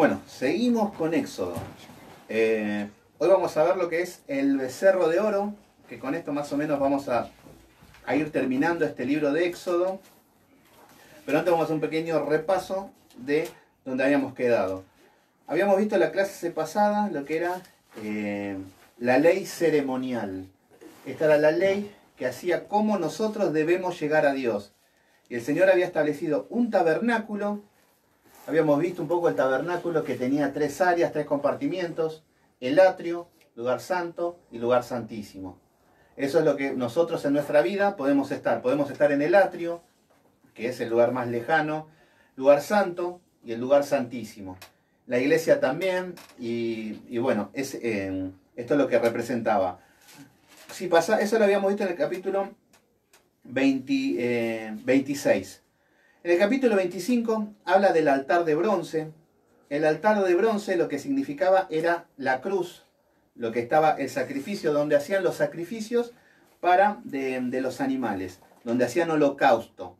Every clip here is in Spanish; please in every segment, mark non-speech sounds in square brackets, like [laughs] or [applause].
Bueno, seguimos con Éxodo. Eh, hoy vamos a ver lo que es el becerro de oro, que con esto más o menos vamos a, ir terminando este libro de Éxodo. Pero antes vamos a hacer un pequeño repaso de donde habíamos quedado. Habíamos visto en la clase pasada lo que era eh, la ley ceremonial. Esta era la ley que hacía cómo nosotros debemos llegar a Dios. Y el Señor había establecido un tabernáculo. Habíamos visto un poco el tabernáculo que tenía tres áreas, tres compartimientos. El atrio, lugar santo y lugar santísimo. Eso es lo que nosotros en nuestra vida podemos estar. Podemos estar en el atrio, que es el lugar más lejano, lugar santo y el lugar santísimo. La iglesia también, y, bueno, es, eh, esto es lo que representaba. Si pasa, eso lo habíamos visto en el capítulo 20, 26. En el capítulo 25 habla del altar de bronce. El altar de bronce lo que significaba era la cruz, lo que estaba el sacrificio, donde hacían los sacrificios para de, de los animales, donde hacían holocausto.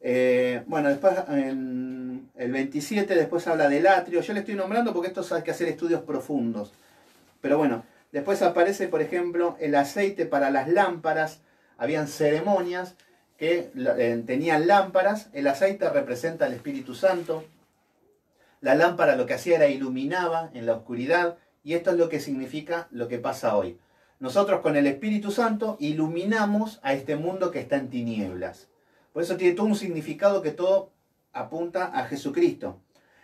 Eh, bueno, después en el 27 después habla del atrio. Yo le estoy nombrando porque esto hay que hacer estudios profundos. Pero bueno, después aparece, por ejemplo, el aceite para las lámparas. Habían ceremonias que eh, tenían lámparas. El aceite representa al Espíritu Santo. La lámpara lo que hacía era iluminaba en la oscuridad. Y esto es lo que significa lo que pasa hoy. Nosotros con el Espíritu Santo iluminamos a este mundo que está en tinieblas. Por eso tiene todo un significado que todo apunta a Jesucristo.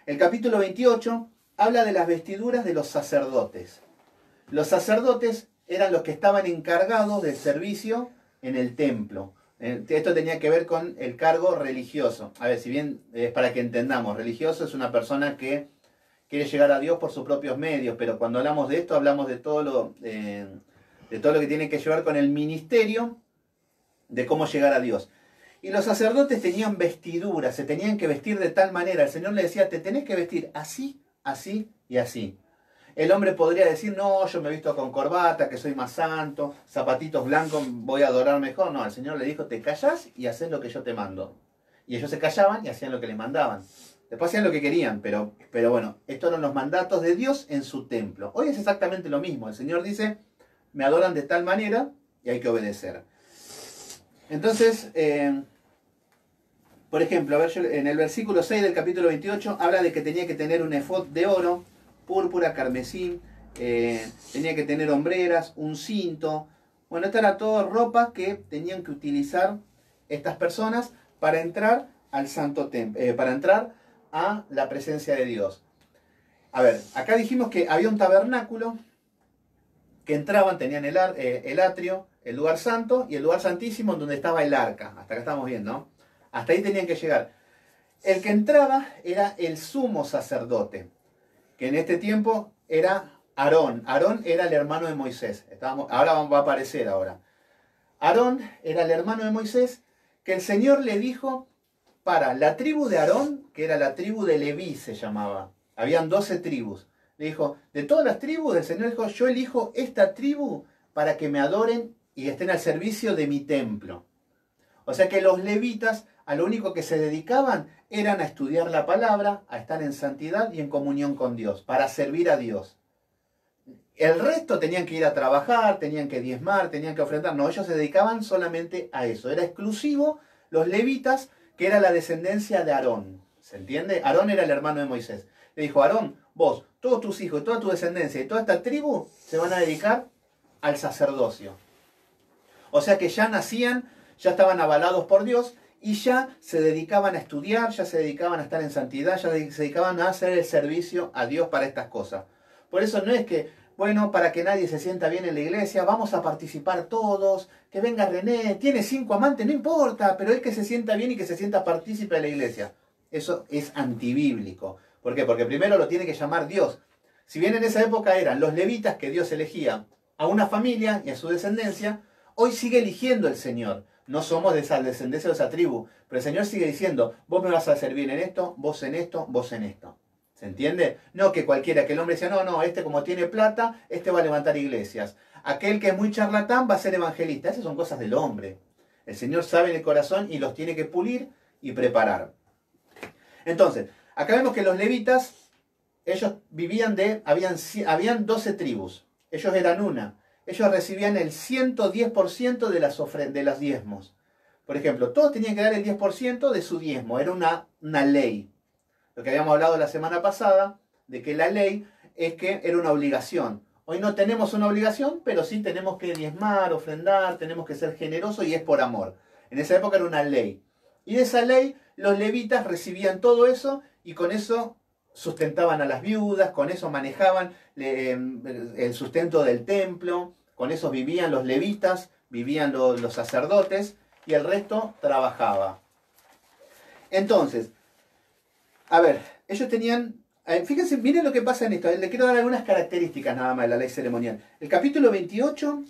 El capítulo 28 habla de las vestiduras de los sacerdotes. Los sacerdotes eran los que estaban encargados del servicio en el templo. Eh, esto tenía que ver con el cargo religioso. A ver, si bien es para que entendamos, religioso es una persona que quiere llegar a Dios por sus propios medios, pero cuando hablamos de esto hablamos de todo lo, eh, de todo lo que tiene que llevar con el ministerio, de cómo llegar a Dios. Y los sacerdotes tenían vestiduras, se tenían que vestir de tal manera. El Señor le decía, te tenés que vestir así, así y así. El hombre podría decir, no, yo me he visto con corbata, que soy más santo, zapatitos blancos, voy a adorar mejor. No, el Señor le dijo, te callás y haces lo que yo te mando. Y ellos se callaban y hacían lo que le mandaban. Después hacían lo que querían, pero, pero bueno, estos eran los mandatos de Dios en su templo. Hoy es exactamente lo mismo. El Señor dice, me adoran de tal manera y hay que obedecer. Entonces, eh, por ejemplo, a ver, en el versículo 6 del capítulo 28 habla de que tenía que tener un efod de oro, púrpura, carmesí, eh, tenía que tener hombreras, un cinto. Bueno, esta era todo ropa que tenían que utilizar estas personas para entrar al santo templo, eh, para entrar a la presencia de Dios. A ver, acá dijimos que había un tabernáculo que entraban, tenían el, el atrio, el lugar santo y el lugar santísimo donde estaba el arca. Hasta acá estamos viendo, ¿no? Hasta ahí tenían que llegar. El que entraba era el sumo sacerdote, que en este tiempo era Aarón. Aarón era el hermano de Moisés. ahora va a aparecer ahora. Aarón era el hermano de Moisés que el Señor le dijo para la tribu de Aarón, que era la tribu de Leví se llamaba. Habían doce tribus. Le dijo, de todas las tribus, el Señor dijo, yo elijo esta tribu para que me adoren y estén al servicio de mi templo. O sea que los levitas a lo único que se dedicaban eran a estudiar la palabra, a estar en santidad y en comunión con Dios, para servir a Dios. El resto tenían que ir a trabajar, tenían que diezmar, tenían que ofrendar. No, ellos se dedicaban solamente a eso. Era exclusivo los levitas, que era la descendencia de Aarón. ¿Se entiende? Aarón era el hermano de Moisés. Le dijo, Aarón, vos, todos tus hijos, toda tu descendencia y toda esta tribu se van a dedicar al sacerdocio. O sea que ya nacían, ya estaban avalados por Dios y ya se dedicaban a estudiar, ya se dedicaban a estar en santidad, ya se dedicaban a hacer el servicio a Dios para estas cosas. Por eso no es que, bueno, para que nadie se sienta bien en la iglesia, vamos a participar todos, que venga René, tiene cinco amantes, no importa, pero es que se sienta bien y que se sienta partícipe de la iglesia. Eso es antibíblico. ¿Por qué? Porque primero lo tiene que llamar Dios. Si bien en esa época eran los levitas que Dios elegía a una familia y a su descendencia, Hoy sigue eligiendo el Señor. No somos de esa descendencia de esa tribu, pero el Señor sigue diciendo, vos me vas a servir en esto, vos en esto, vos en esto. ¿Se entiende? No que cualquiera, que el hombre decía, no, no, este como tiene plata, este va a levantar iglesias. Aquel que es muy charlatán va a ser evangelista. Esas son cosas del hombre. El Señor sabe el corazón y los tiene que pulir y preparar. Entonces, acá vemos que los levitas ellos vivían de, habían, habían 12 tribus, ellos eran una, ellos recibían el 110% de las, de los diezmos. Por ejemplo, todos tenían que dar el 10% de su diezmo, era una, una ley. Lo que habíamos hablado la semana pasada, de que la ley es que era una obligación. Hoy no tenemos una obligación, pero sí tenemos que diezmar, ofrendar, tenemos que ser generosos y es por amor. En esa época era una ley. Y de esa ley los levitas recibían todo eso y con eso sustentaban a las viudas, con eso manejaban em, el sustento del templo, con eso vivían los levitas, vivían los, sacerdotes y el resto trabajaba. Entonces, a ver, ellos tenían eh, Fíjense, miren lo que pasa en esto. Le quiero dar algunas características nada más de la ley ceremonial. El capítulo 28,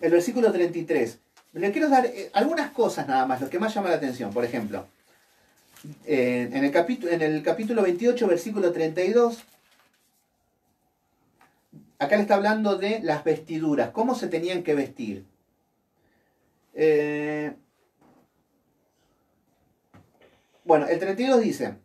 el versículo 33. Le quiero dar eh, algunas cosas nada más, lo que más llama la atención. Por ejemplo, eh, en el capítulo 28, versículo 32, acá le está hablando de las vestiduras, cómo se tenían que vestir. Eh, bueno, el 32 dice,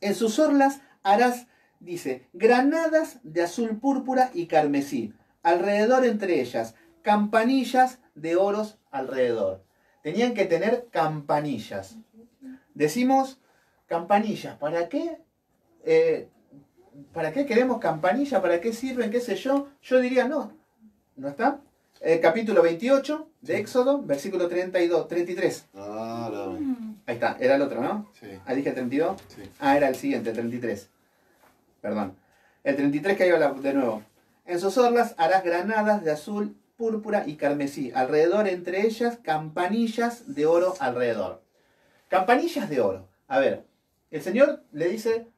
en sus orlas harás, dice, granadas de azul púrpura y carmesí, alrededor entre ellas, campanillas de oros alrededor. Tenían que tener campanillas. Decimos campanillas, ¿para qué? Eh, ¿Para qué queremos campanillas? ¿Para qué sirven? ¿Qué sé yo? Yo diría no. ¿No está? Eh, capítulo 28 de Éxodo, versículo 32, 33. Ah, no. Ahí está, era el otro, ¿no? Sí. Ahí dije 32. Sí. Ah, era el siguiente, el 33. Perdón. El 33 que hay de nuevo. En sus orlas harás granadas de azul púrpura y carmesí, alrededor entre ellas campanillas de oro alrededor. Campanillas de oro. A ver, el Señor le dice,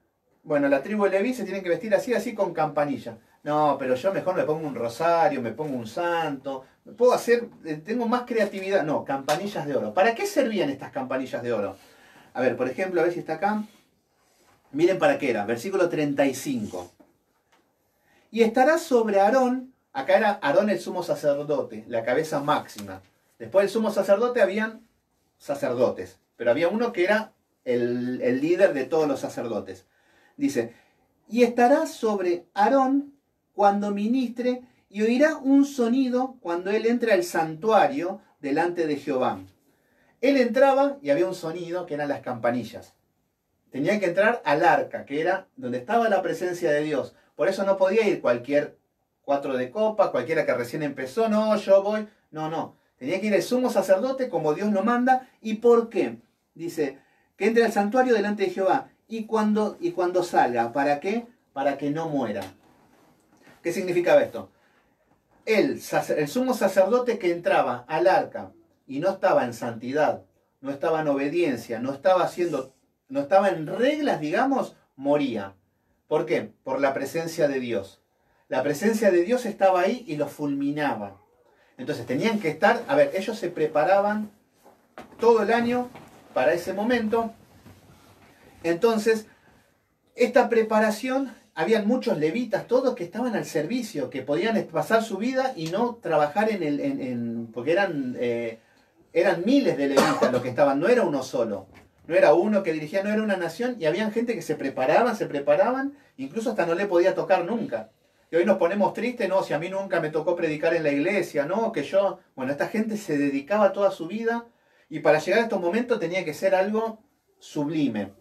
bueno, la tribu de Leví se tiene que vestir así, así con campanillas. No, pero yo mejor me pongo un rosario, me pongo un santo, puedo hacer, eh, tengo más creatividad. No, campanillas de oro. ¿Para qué servían estas campanillas de oro? A ver, por ejemplo, a ver si está acá. Miren para qué era, versículo 35. Y estará sobre Aarón Acá era Aarón el sumo sacerdote, la cabeza máxima. Después del sumo sacerdote habían sacerdotes, pero había uno que era el, líder de todos los sacerdotes. Dice, y estará sobre Aarón cuando ministre y oirá un sonido cuando él entra al santuario delante de Jehová. Él entraba y había un sonido que eran las campanillas. Tenía que entrar al arca, que era donde estaba la presencia de Dios. Por eso no podía ir cualquier cuatro de copa, cualquiera que recién empezó, no, yo voy, no, no. Tenía que ir el sumo sacerdote como Dios lo manda. ¿Y por qué? Dice, que entre al santuario delante de Jehová. ¿Y cuando, y cuando salga? ¿Para qué? Para que no muera. ¿Qué significaba esto? El, sumo sacerdote que entraba al arca y no estaba en santidad, no estaba en obediencia, no estaba haciendo, no estaba en reglas, digamos, moría. ¿Por qué? Por la presencia de Dios. La presencia de Dios estaba ahí y los fulminaba. Entonces tenían que estar, a ver, ellos se preparaban todo el año para ese momento. Entonces, esta preparación, habían muchos levitas, todos que estaban al servicio, que podían pasar su vida y no trabajar en el, en, porque eran, eh, eran miles de levitas los que estaban, no era uno solo. No era uno que dirigía, no era una nación, y habían gente que se preparaban, se preparaban, incluso hasta no le podía tocar nunca. Y hoy nos ponemos tristes, no, si a mí nunca me tocó predicar en la iglesia, no, que yo, bueno, esta gente se dedicaba toda su vida y para llegar a estos momentos tenía que ser algo sublime.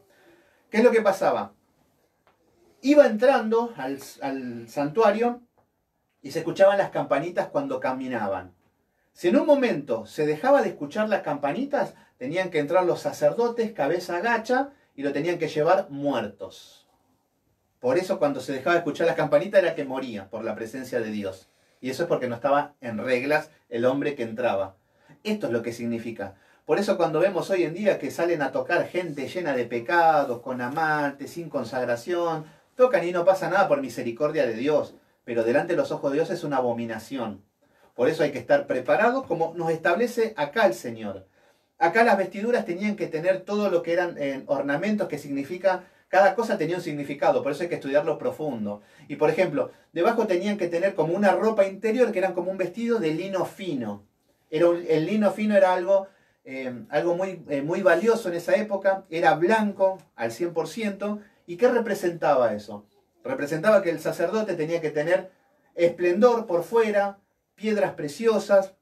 ¿Qué es lo que pasaba? Iba entrando al, santuario y se escuchaban las campanitas cuando caminaban. Si en un momento se dejaba de escuchar las campanitas, tenían que entrar los sacerdotes cabeza agacha y lo tenían que llevar muertos. Por eso cuando se dejaba de escuchar las campanitas era que moría por la presencia de Dios. Y eso es porque no estaba en reglas el hombre que entraba. Esto es lo que significa. Por eso cuando vemos hoy en día que salen a tocar gente llena de pecados, con amantes, sin consagración, tocan y no pasa nada por misericordia de Dios, pero delante de los ojos de Dios es una abominación. Por eso hay que estar preparados como nos establece acá el Señor. Acá las vestiduras tenían que tener todo lo que eran eh, ornamentos, que significa cada cosa tenía un significado, por eso hay que estudiarlo profundo. Y por ejemplo, debajo tenían que tener como una ropa interior que eran como un vestido de lino fino. Era el lino fino era algo, eh, algo muy, eh, muy valioso en esa época, era blanco al 100% ¿Y qué representaba eso? Representaba que el sacerdote tenía que tener esplendor por fuera, piedras preciosas,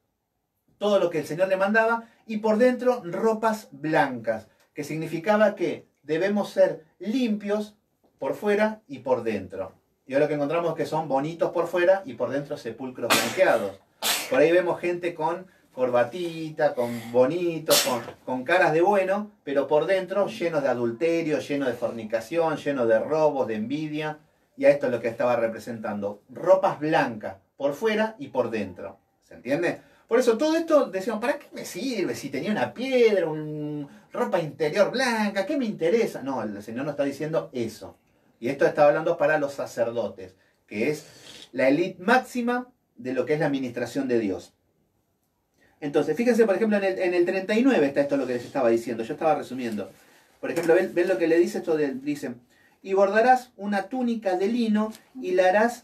todo lo que el Señor le mandaba, y por dentro ropas blancas, que significaba que debemos ser limpios por fuera y por dentro. Y ahora lo que encontramos que son bonitos por fuera y por dentro sepulcros blanqueados. Por ahí vemos gente con corbatita, con bonito, con, caras de bueno, pero por dentro llenos de adulterio, lleno de fornicación, lleno de robos, de envidia. Y a esto es lo que estaba representando. Ropas blancas, por fuera y por dentro. ¿Se entiende? Por eso todo esto decíamos, ¿para qué me sirve? Si tenía una piedra, una ropa interior blanca, ¿qué me interesa? No, el Señor no está diciendo eso. Y esto está hablando para los sacerdotes, que es la élite máxima de lo que es la administración de Dios. Entonces, fíjense, por ejemplo, en el, en el 39 está esto lo que les estaba diciendo. Yo estaba resumiendo. Por ejemplo, ven, lo que le dice esto de, dice, y bordarás una túnica de lino y la harás,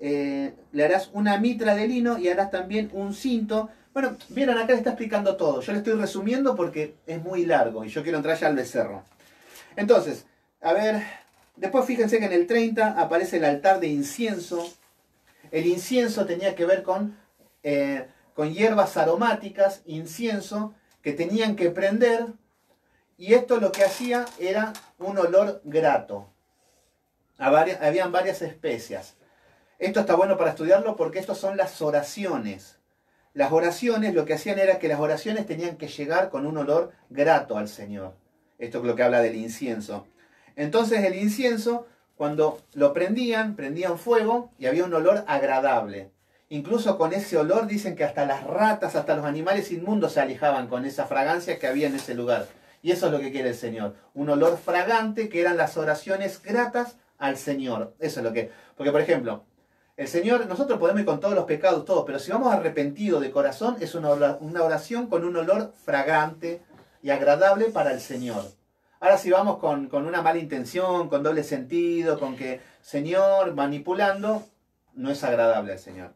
eh, le harás una mitra de lino y harás también un cinto. Bueno, vieron, acá le está explicando todo. Yo le estoy resumiendo porque es muy largo y yo quiero entrar ya al becerro. Entonces, a ver, después fíjense que en el 30 aparece el altar de incienso. El incienso tenía que ver con... Eh, con hierbas aromáticas, incienso, que tenían que prender, y esto lo que hacía era un olor grato. Habían varias especias. Esto está bueno para estudiarlo porque estas son las oraciones. Las oraciones lo que hacían era que las oraciones tenían que llegar con un olor grato al Señor. Esto es lo que habla del incienso. Entonces el incienso, cuando lo prendían, prendían fuego y había un olor agradable. Incluso con ese olor dicen que hasta las ratas, hasta los animales inmundos se alejaban con esa fragancia que había en ese lugar. Y eso es lo que quiere el Señor. Un olor fragante que eran las oraciones gratas al Señor. Eso es lo que... Porque, por ejemplo, el Señor, nosotros podemos ir con todos los pecados, todos, pero si vamos arrepentidos de corazón, es una oración con un olor fragante y agradable para el Señor. Ahora si vamos con, con una mala intención, con doble sentido, con que Señor manipulando, no es agradable al Señor.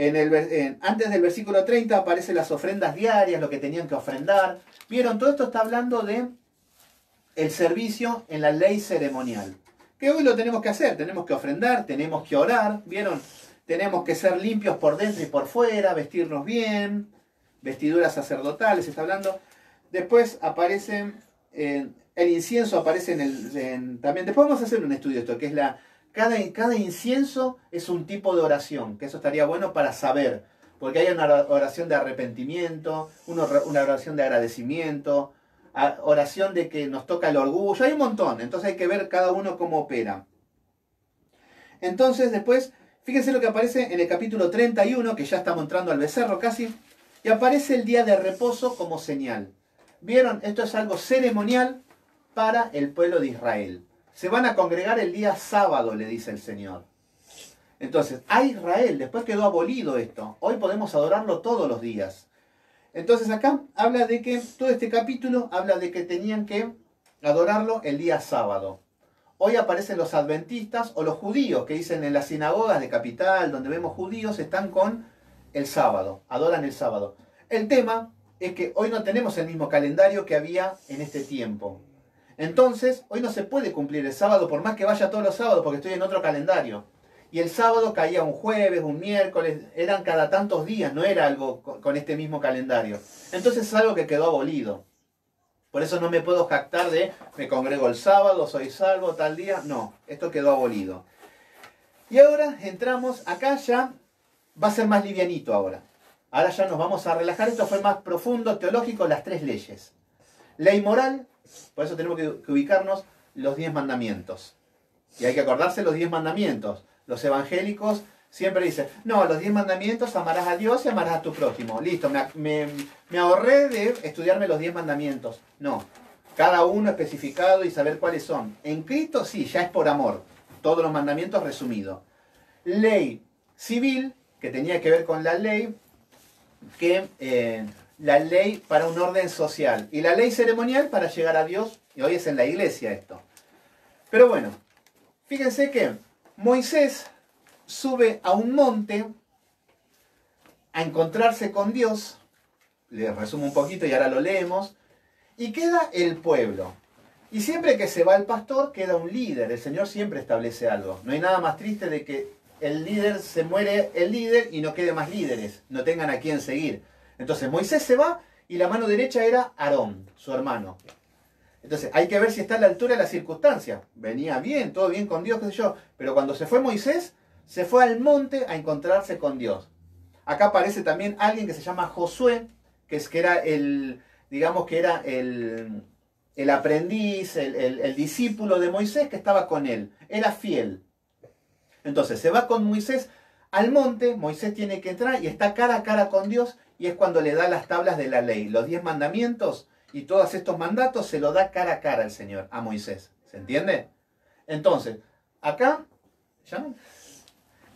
En el, antes del versículo 30 aparecen las ofrendas diarias, lo que tenían que ofrendar. ¿Vieron? Todo esto está hablando de el servicio en la ley ceremonial. Que hoy lo tenemos que hacer, tenemos que ofrendar, tenemos que orar, ¿vieron? Tenemos que ser limpios por dentro y por fuera, vestirnos bien, vestiduras sacerdotales, está hablando. Después aparece, el incienso aparece en el... también, después vamos a hacer un estudio de esto, que es la, cada, incienso es un tipo de oración, que eso estaría bueno para saber, porque hay una oración de arrepentimiento, una oración de agradecimiento, oración de que nos toca el orgullo, hay un montón, entonces hay que ver cada uno cómo opera. Entonces después, fíjense lo que aparece en el capítulo 31, que ya estamos entrando al becerro casi, y aparece el día de reposo como señal. ¿Vieron? Esto es algo ceremonial para el pueblo de Israel. Se van a congregar el día sábado, le dice el Señor. Entonces, a Israel, después quedó abolido esto. Hoy podemos adorarlo todos los días. Entonces acá habla de que, todo este capítulo habla de que tenían que adorarlo el día sábado. Hoy aparecen los adventistas o los judíos que dicen en las sinagogas de capital, donde vemos judíos, están con el sábado, adoran el sábado. El tema es que hoy no tenemos el mismo calendario que había en este tiempo. Entonces, hoy no se puede cumplir el sábado, por más que vaya todos los sábados, porque estoy en otro calendario. Y el sábado caía un jueves, un miércoles, eran cada tantos días, no era algo con este mismo calendario. Entonces es algo que quedó abolido. Por eso no me puedo jactar de me congrego el sábado, soy salvo tal día. No, esto quedó abolido. Y ahora entramos, acá ya va a ser más livianito ahora. Ahora ya nos vamos a relajar. Esto fue más profundo, teológico, las tres leyes. Ley moral, por eso tenemos que, ubicarnos los diez mandamientos. Y hay que acordarse los diez mandamientos. Los evangélicos siempre dicen, no, los diez mandamientos amarás a Dios y amarás a tu prójimo. Listo, me, me ahorré de estudiarme los diez mandamientos. No, cada uno especificado y saber cuáles son. En Cristo sí, ya es por amor. Todos los mandamientos resumidos. Ley civil, que tenía que ver con la ley, que eh, la ley para un orden social y la ley ceremonial para llegar a Dios, y hoy es en la iglesia esto. Pero bueno, fíjense que Moisés sube a un monte a encontrarse con Dios, le resumo un poquito y ahora lo leemos, y queda el pueblo. Y siempre que se va el pastor, queda un líder. El Señor siempre establece algo. No hay nada más triste de que el líder se muere el líder y no quede más líderes, no tengan a quién seguir. Entonces Moisés se va y la mano derecha era Aarón, su hermano. Entonces hay que ver si está a la altura de la circunstancia. Venía bien, todo bien con Dios, qué sé yo. Pero cuando se fue Moisés, se fue al monte a encontrarse con Dios. Acá aparece también alguien que se llama Josué, que es que era el, digamos que era el, el aprendiz, el, discípulo de Moisés que estaba con él. Era fiel. Entonces se va con Moisés al monte, Moisés tiene que entrar y está cara a cara con Dios y es cuando le da las tablas de la ley, los diez mandamientos y todos estos mandatos se lo da cara a cara el Señor a Moisés. ¿Se entiende? Entonces, acá, ¿ya?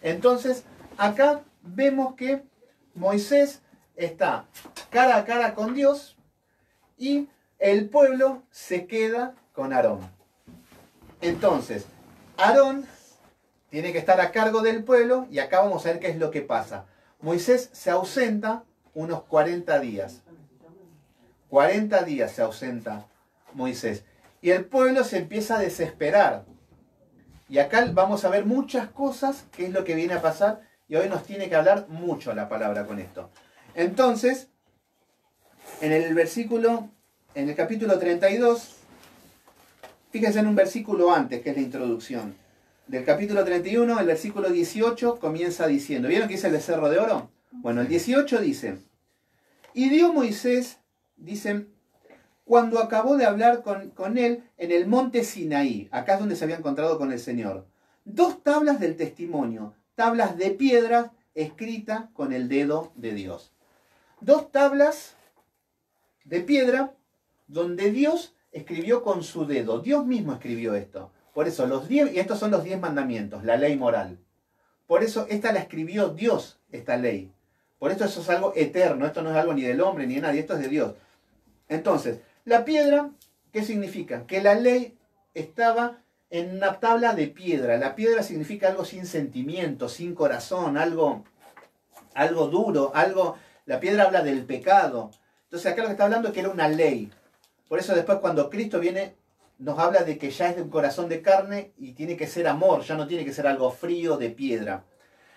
Entonces, acá vemos que Moisés está cara a cara con Dios y el pueblo se queda con Aarón. Entonces, Aarón tiene que estar a cargo del pueblo y acá vamos a ver qué es lo que pasa. Moisés se ausenta unos 40 días. 40 días se ausenta Moisés. Y el pueblo se empieza a desesperar. Y acá vamos a ver muchas cosas, qué es lo que viene a pasar, y hoy nos tiene que hablar mucho la palabra con esto. Entonces, en el versículo en el capítulo 32, fíjense en un versículo antes, que es la introducción. Del capítulo 31, el versículo 18 comienza diciendo, ¿vieron que dice el becerro de oro? Bueno, el 18 dice, y dio Moisés, dicen, cuando acabó de hablar con, con él en el monte Sinaí, acá es donde se había encontrado con el Señor, dos tablas del testimonio, tablas de piedra escrita con el dedo de Dios. Dos tablas de piedra donde Dios escribió con su dedo. Dios mismo escribió esto. Por eso los diez, y estos son los diez mandamientos, la ley moral. Por eso esta la escribió Dios, esta ley. Por eso eso es algo eterno, esto no es algo ni del hombre ni de nadie, esto es de Dios. Entonces, la piedra, ¿qué significa? Que la ley estaba en una tabla de piedra. La piedra significa algo sin sentimiento, sin corazón, algo, algo duro, algo... La piedra habla del pecado. Entonces acá lo que está hablando es que era una ley. Por eso después cuando Cristo viene, nos habla de que ya es de un corazón de carne y tiene que ser amor, ya no tiene que ser algo frío de piedra.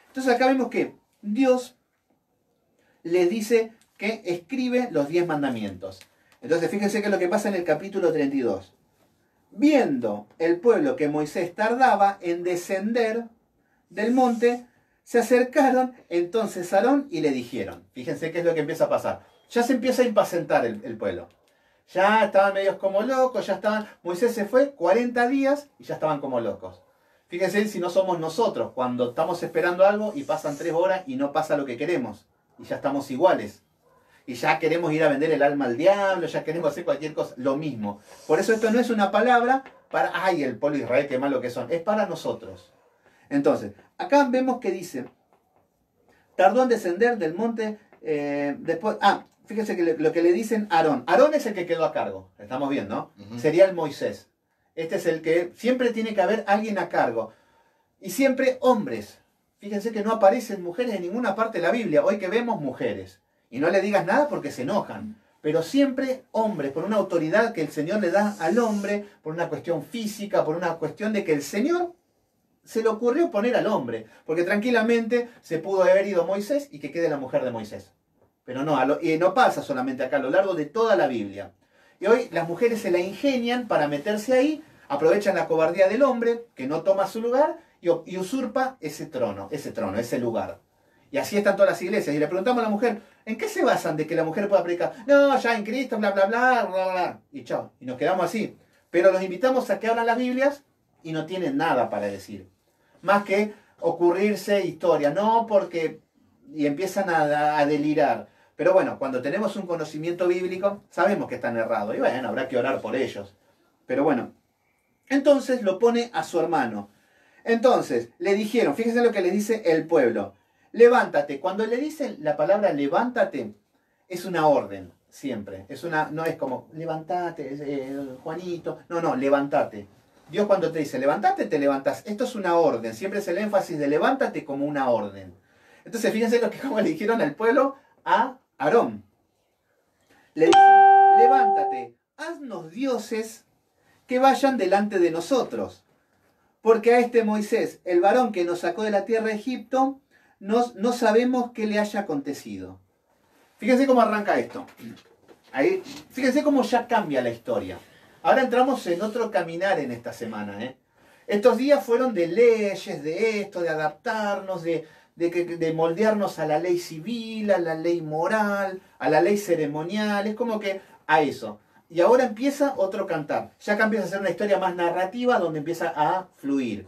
Entonces acá vemos que Dios le dice que escribe los diez mandamientos. Entonces fíjense que es lo que pasa en el capítulo 32. Viendo el pueblo que Moisés tardaba en descender del monte, se acercaron entonces a Aarón y le dijeron, fíjense qué es lo que empieza a pasar. Ya se empieza a impacientar el pueblo. Ya estaban medios como locos, ya estaban. Moisés se fue 40 días y ya estaban como locos. Fíjense si no somos nosotros, cuando estamos esperando algo y pasan tres horas y no pasa lo que queremos. Y ya estamos iguales. Y ya queremos ir a vender el alma al diablo, ya queremos hacer cualquier cosa. Lo mismo. Por eso esto no es una palabra para, ay, el pueblo Israel, qué malo que son. Es para nosotros. Entonces, acá vemos que dice, tardó en descender del monte, eh, después, ah, fíjense que lo que le dicen Aarón. Aarón es el que quedó a cargo, estamos viendo, ¿no? Sería el Moisés. Este es el que siempre tiene que haber alguien a cargo. Y siempre hombres. Fíjense que no aparecen mujeres en ninguna parte de la Biblia. Hoy que vemos mujeres. Y no le digas nada porque se enojan. Pero siempre hombres, por una autoridad que el Señor le da al hombre, por una cuestión física, por una cuestión de que el Señor se le ocurrió poner al hombre. Porque tranquilamente se pudo haber ido Moisés y que quede la mujer de Moisés. Pero no, y no pasa solamente acá, a lo largo de toda la Biblia. Y hoy las mujeres se la ingenian para meterse ahí, aprovechan la cobardía del hombre, que no toma su lugar, y, usurpa ese trono, ese trono, ese lugar. Y así están todas las iglesias. Y le preguntamos a la mujer, ¿en qué se basan de que la mujer pueda predicar? No, ya en Cristo, bla, bla, bla, bla, bla. Y chao. Y nos quedamos así. Pero los invitamos a que abran las Biblias y no tienen nada para decir. Más que ocurrirse historia. No, porque... Y empiezan a delirar. Pero bueno, cuando tenemos un conocimiento bíblico, sabemos que están errados. Y bueno, habrá que orar por ellos. Pero bueno, entonces lo pone a su hermano. Entonces, le dijeron, fíjense lo que le dice el pueblo. Levántate. Cuando le dicen la palabra levántate, es una orden, siempre. Es una, no es como, levántate, eh, Juanito. No, no, levántate. Dios cuando te dice levántate, te levantas. Esto es una orden. Siempre es el énfasis de levántate como una orden. Entonces, fíjense lo que [laughs] como le dijeron al pueblo a Aarón. Le dicen, levántate, haznos dioses que vayan delante de nosotros. Porque a este Moisés, el varón que nos sacó de la tierra de Egipto, no, no sabemos qué le haya acontecido. Fíjense cómo arranca esto. Ahí, fíjense cómo ya cambia la historia. Ahora entramos en otro caminar en esta semana. ¿eh? Estos días fueron de leyes, de esto, de adaptarnos, de, de, de, moldearnos a la ley civil, a la ley moral, a la ley ceremonial. Es como que a eso. Y ahora empieza otro cantar. Ya acá empieza a ser una historia más narrativa donde empieza a fluir.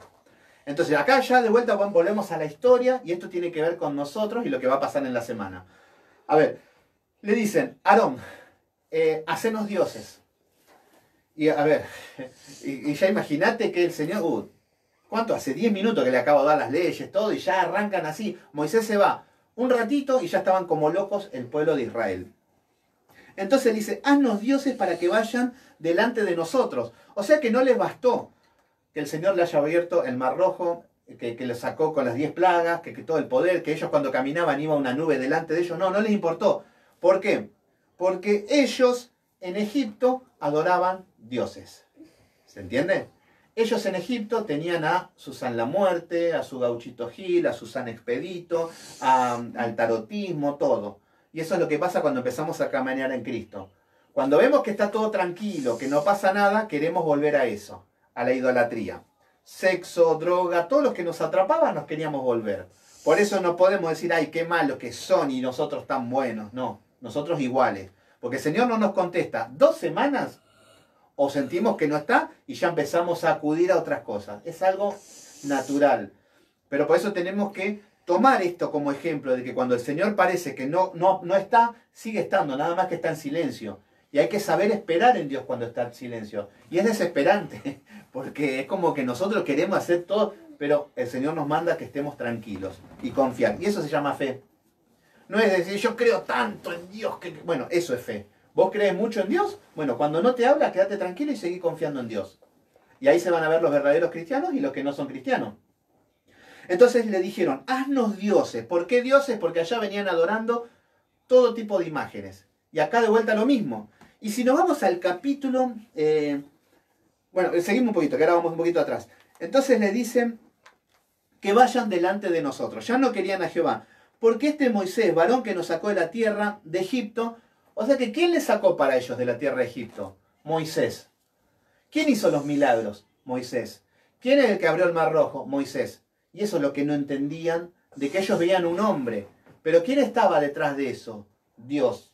Entonces acá ya de vuelta volvemos a la historia y esto tiene que ver con nosotros y lo que va a pasar en la semana. A ver, le dicen, Aarón, eh, hacenos dioses. Y a ver, [laughs] y, ya imagínate que el Señor, uh, ¿cuánto? Hace 10 minutos que le acabo de dar las leyes, todo, y ya arrancan así. Moisés se va un ratito y ya estaban como locos el pueblo de Israel. Entonces dice, haznos dioses para que vayan delante de nosotros. O sea que no les bastó que el Señor le haya abierto el mar rojo, que, que le sacó con las diez plagas, que, todo el poder, que ellos cuando caminaban iba una nube delante de ellos. No, no les importó. ¿Por qué? Porque ellos en Egipto adoraban dioses. ¿Se entiende? Ellos en Egipto tenían a Susan la Muerte, a su gauchito Gil, a Susan Expedito, al tarotismo, todo. Y eso es lo que pasa cuando empezamos a caminar en Cristo. Cuando vemos que está todo tranquilo, que no pasa nada, queremos volver a eso, a la idolatría. Sexo, droga, todos los que nos atrapaban nos queríamos volver. Por eso no podemos decir, ay, qué malo que son y nosotros tan buenos. No, nosotros iguales. Porque el Señor no nos contesta dos semanas o sentimos que no está y ya empezamos a acudir a otras cosas. Es algo natural. Pero por eso tenemos que tomar esto como ejemplo de que cuando el Señor parece que no, no, no está, sigue estando, nada más que está en silencio. Y hay que saber esperar en Dios cuando está en silencio. Y es desesperante, [laughs] porque es como que nosotros queremos hacer todo, pero el Señor nos manda que estemos tranquilos y confiar. Y eso se llama fe. No es decir, yo creo tanto en Dios que... Bueno, eso es fe. ¿Vos crees mucho en Dios? Bueno, cuando no te habla, quédate tranquilo y seguí confiando en Dios. Y ahí se van a ver los verdaderos cristianos y los que no son cristianos. Entonces le dijeron, haznos dioses. ¿Por qué dioses? Porque allá venían adorando todo tipo de imágenes. Y acá de vuelta lo mismo. Y si nos vamos al capítulo, eh, bueno, seguimos un poquito, que ahora vamos un poquito atrás. Entonces le dicen que vayan delante de nosotros. Ya no querían a Jehová. Porque este Moisés, varón que nos sacó de la tierra de Egipto, o sea que ¿quién le sacó para ellos de la tierra de Egipto? Moisés. ¿Quién hizo los milagros? Moisés. ¿Quién es el que abrió el mar rojo? Moisés. Y eso es lo que no entendían, de que ellos veían un hombre. Pero ¿quién estaba detrás de eso? Dios.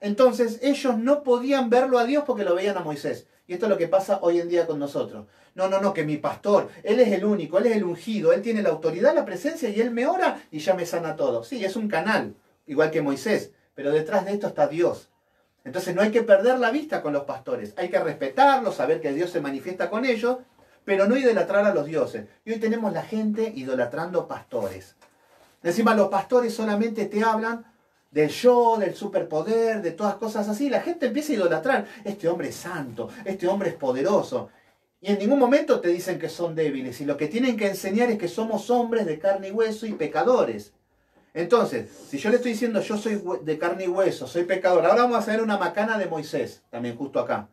Entonces ellos no podían verlo a Dios porque lo veían a Moisés. Y esto es lo que pasa hoy en día con nosotros. No, no, no, que mi pastor, él es el único, él es el ungido, él tiene la autoridad, la presencia y él me ora y ya me sana todo. Sí, es un canal, igual que Moisés, pero detrás de esto está Dios. Entonces no hay que perder la vista con los pastores, hay que respetarlos, saber que Dios se manifiesta con ellos pero no idolatrar a los dioses. Y hoy tenemos la gente idolatrando pastores. Encima los pastores solamente te hablan del yo, del superpoder, de todas cosas así. La gente empieza a idolatrar. Este hombre es santo, este hombre es poderoso. Y en ningún momento te dicen que son débiles. Y lo que tienen que enseñar es que somos hombres de carne y hueso y pecadores. Entonces, si yo le estoy diciendo yo soy de carne y hueso, soy pecador, ahora vamos a ver una macana de Moisés, también justo acá.